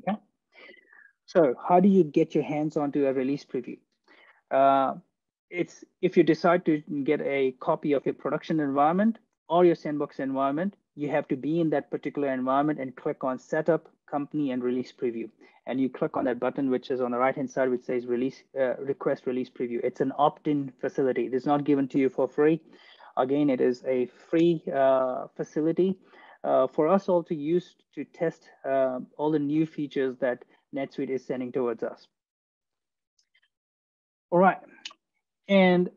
Okay. So how do you get your hands onto a release preview? Uh, it's if you decide to get a copy of your production environment or your sandbox environment, you have to be in that particular environment and click on setup, company, and release preview and you click on that button, which is on the right-hand side, which says release uh, request release preview. It's an opt-in facility. It is not given to you for free. Again, it is a free uh, facility uh, for us all to use to test uh, all the new features that NetSuite is sending towards us. All right, and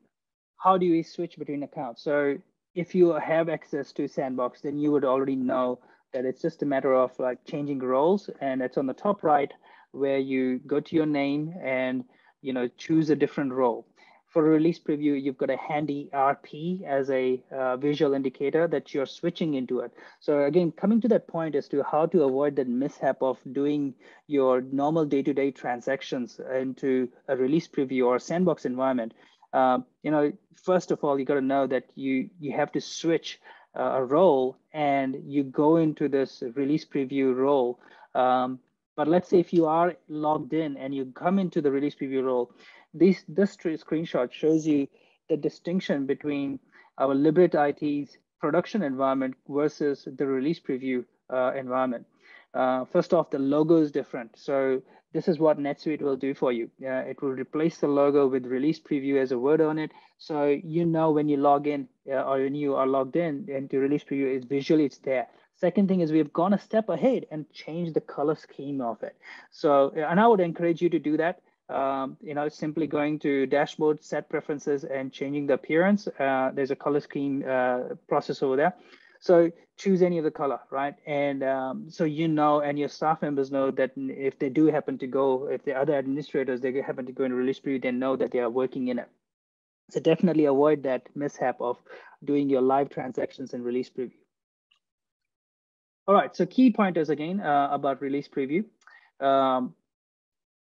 how do we switch between accounts? So if you have access to Sandbox, then you would already know that it's just a matter of like changing roles and it's on the top right where you go to your name and you know choose a different role. For a release preview you've got a handy rp as a uh, visual indicator that you're switching into it. So again coming to that point as to how to avoid that mishap of doing your normal day-to-day transactions into a release preview or sandbox environment uh, you know first of all you got to know that you you have to switch uh, a role and you go into this release preview role. Um, but let's say if you are logged in and you come into the release preview role, this, this screenshot shows you the distinction between our Liberate IT's production environment versus the release preview uh, environment. Uh, first off, the logo is different. So this is what NetSuite will do for you. Uh, it will replace the logo with release preview as a word on it. So you know when you log in uh, or when you are logged in into release preview, it's visually it's there. Second thing is we've gone a step ahead and changed the color scheme of it. So, and I would encourage you to do that. Um, you know, simply going to dashboard, set preferences, and changing the appearance. Uh, there's a color scheme uh, process over there. So choose any of the color, right? And um, so you know, and your staff members know that if they do happen to go, if the other administrators, they happen to go in release preview, they know that they are working in it. So definitely avoid that mishap of doing your live transactions in release preview. All right, so key pointers again uh, about release preview. Um,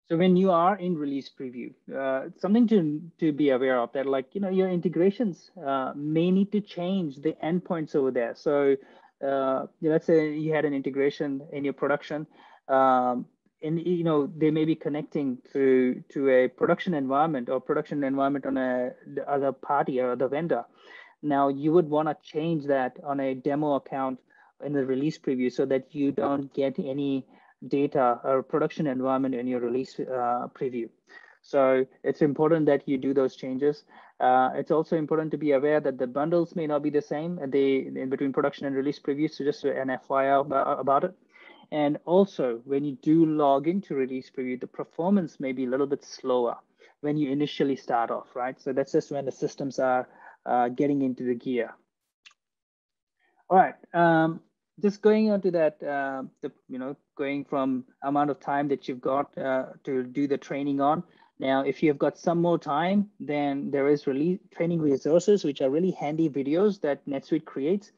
so when you are in release preview, uh, something to, to be aware of that like, you know, your integrations uh, may need to change the endpoints over there. So uh, let's say you had an integration in your production um, and, you know, they may be connecting to, to a production environment or production environment on a the other party or the vendor. Now you would want to change that on a demo account in the release preview so that you don't get any data or production environment in your release uh, preview. So it's important that you do those changes. Uh, it's also important to be aware that the bundles may not be the same they, in between production and release preview. So just an FYI about it. And also when you do log into release preview, the performance may be a little bit slower when you initially start off, right? So that's just when the systems are uh, getting into the gear. All right, um, just going on to that, uh, the, you know, going from amount of time that you've got uh, to do the training on. Now, if you've got some more time, then there is really training resources, which are really handy videos that NetSuite creates.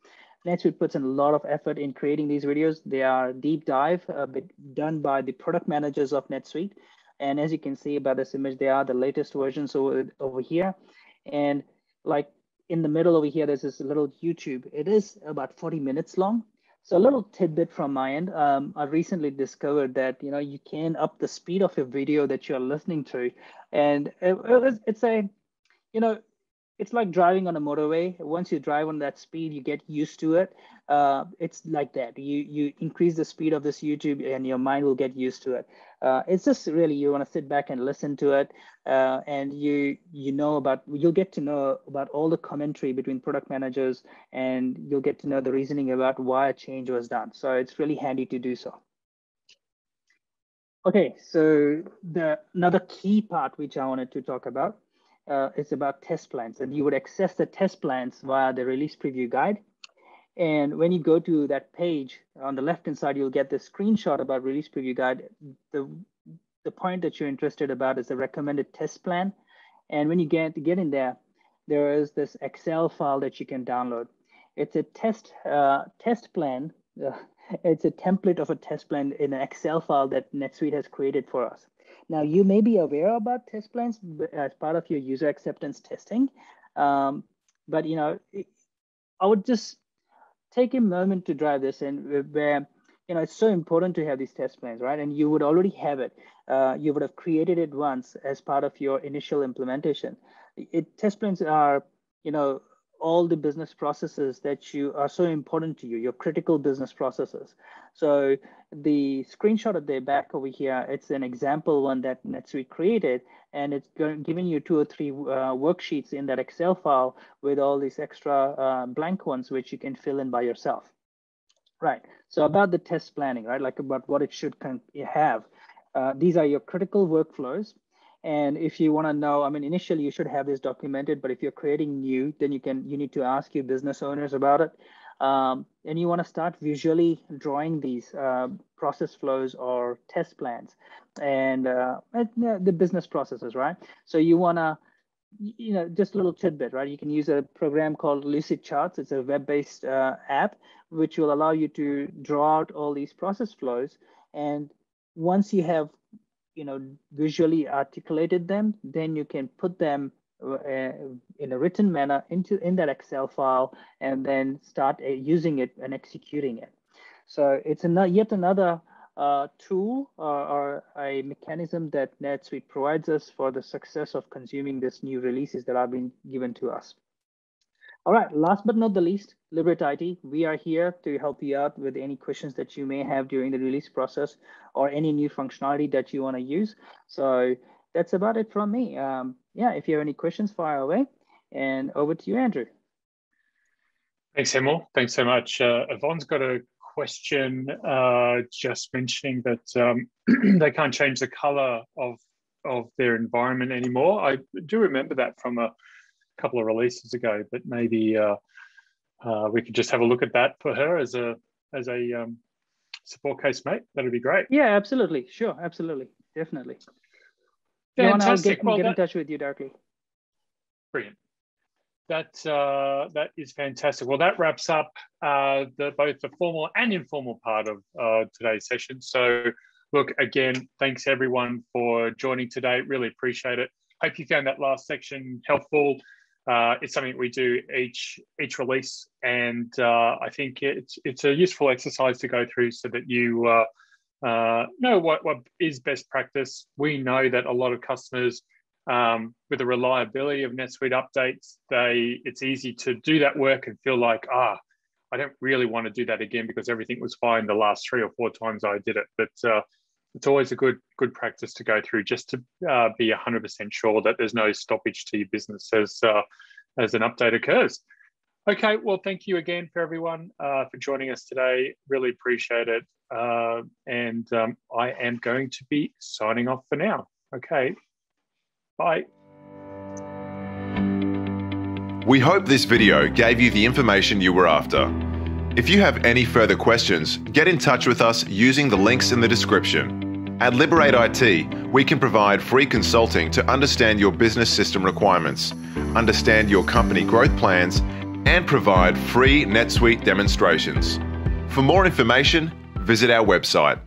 NetSuite puts in a lot of effort in creating these videos. They are deep dive uh, done by the product managers of NetSuite. And as you can see by this image, they are the latest versions over, over here. And like in the middle over here, there's this little YouTube. It is about 40 minutes long. So a little tidbit from my end, um, I recently discovered that you know you can up the speed of a video that you're listening to, and it, it's a, you know, it's like driving on a motorway. Once you drive on that speed, you get used to it. Uh, it's like that. You you increase the speed of this YouTube, and your mind will get used to it. Uh, it's just really you want to sit back and listen to it, uh, and you you know about you'll get to know about all the commentary between product managers, and you'll get to know the reasoning about why a change was done. So it's really handy to do so. Okay, so the another key part which I wanted to talk about uh, is about test plans, and you would access the test plans via the release preview guide. And when you go to that page on the left-hand side, you'll get the screenshot about release preview guide. The, the point that you're interested about is the recommended test plan. And when you get, get in there, there is this Excel file that you can download. It's a test, uh, test plan. It's a template of a test plan in an Excel file that NetSuite has created for us. Now, you may be aware about test plans as part of your user acceptance testing, um, but you know, I would just take a moment to drive this in where you know it's so important to have these test plans, right? And you would already have it. Uh, you would have created it once as part of your initial implementation. It, test plans are, you know, all the business processes that you are so important to you, your critical business processes. So the screenshot at the back over here, it's an example one that NetSuite created, and it's giving you two or three uh, worksheets in that Excel file with all these extra uh, blank ones, which you can fill in by yourself. Right, so about the test planning, right, like about what it should have. Uh, these are your critical workflows and if you want to know, I mean, initially you should have this documented, but if you're creating new, then you can you need to ask your business owners about it. Um, and you want to start visually drawing these uh, process flows or test plans and uh, the business processes, right? So you want to, you know, just a little tidbit, right? You can use a program called Lucidcharts It's a web-based uh, app which will allow you to draw out all these process flows. And once you have you know visually articulated them then you can put them uh, in a written manner into in that excel file and then start uh, using it and executing it so it's another yet another uh, tool or, or, a mechanism that NetSuite provides us for the success of consuming this new releases that have been given to us. All right, last but not the least, Liberate IT, we are here to help you out with any questions that you may have during the release process or any new functionality that you want to use. So that's about it from me. Um, yeah, if you have any questions, fire away. And over to you, Andrew. Thanks, Hemal. Thanks so much. Uh, Yvonne's got a question uh, just mentioning that um, they can't change the color of, of their environment anymore. I do remember that from a couple of releases ago, but maybe uh, uh, we could just have a look at that for her as a as a um, support case mate. That'd be great. Yeah, absolutely. Sure, absolutely, definitely. Fantastic. Get, well, get that, in touch with you directly. Brilliant. That uh, that is fantastic. Well, that wraps up uh, the both the formal and informal part of uh, today's session. So, look again, thanks everyone for joining today. Really appreciate it. Hope you found that last section helpful. Uh, it's something we do each each release, and uh, I think it's it's a useful exercise to go through so that you uh, uh, know what what is best practice. We know that a lot of customers, um, with the reliability of NetSuite updates, they it's easy to do that work and feel like ah, I don't really want to do that again because everything was fine the last three or four times I did it. But uh, it's always a good good practice to go through just to uh, be 100% sure that there's no stoppage to your business as uh, as an update occurs. Okay, well, thank you again for everyone uh, for joining us today. Really appreciate it. Uh, and um, I am going to be signing off for now. Okay, bye. We hope this video gave you the information you were after. If you have any further questions, get in touch with us using the links in the description. At Liberate IT, we can provide free consulting to understand your business system requirements, understand your company growth plans, and provide free NetSuite demonstrations. For more information, visit our website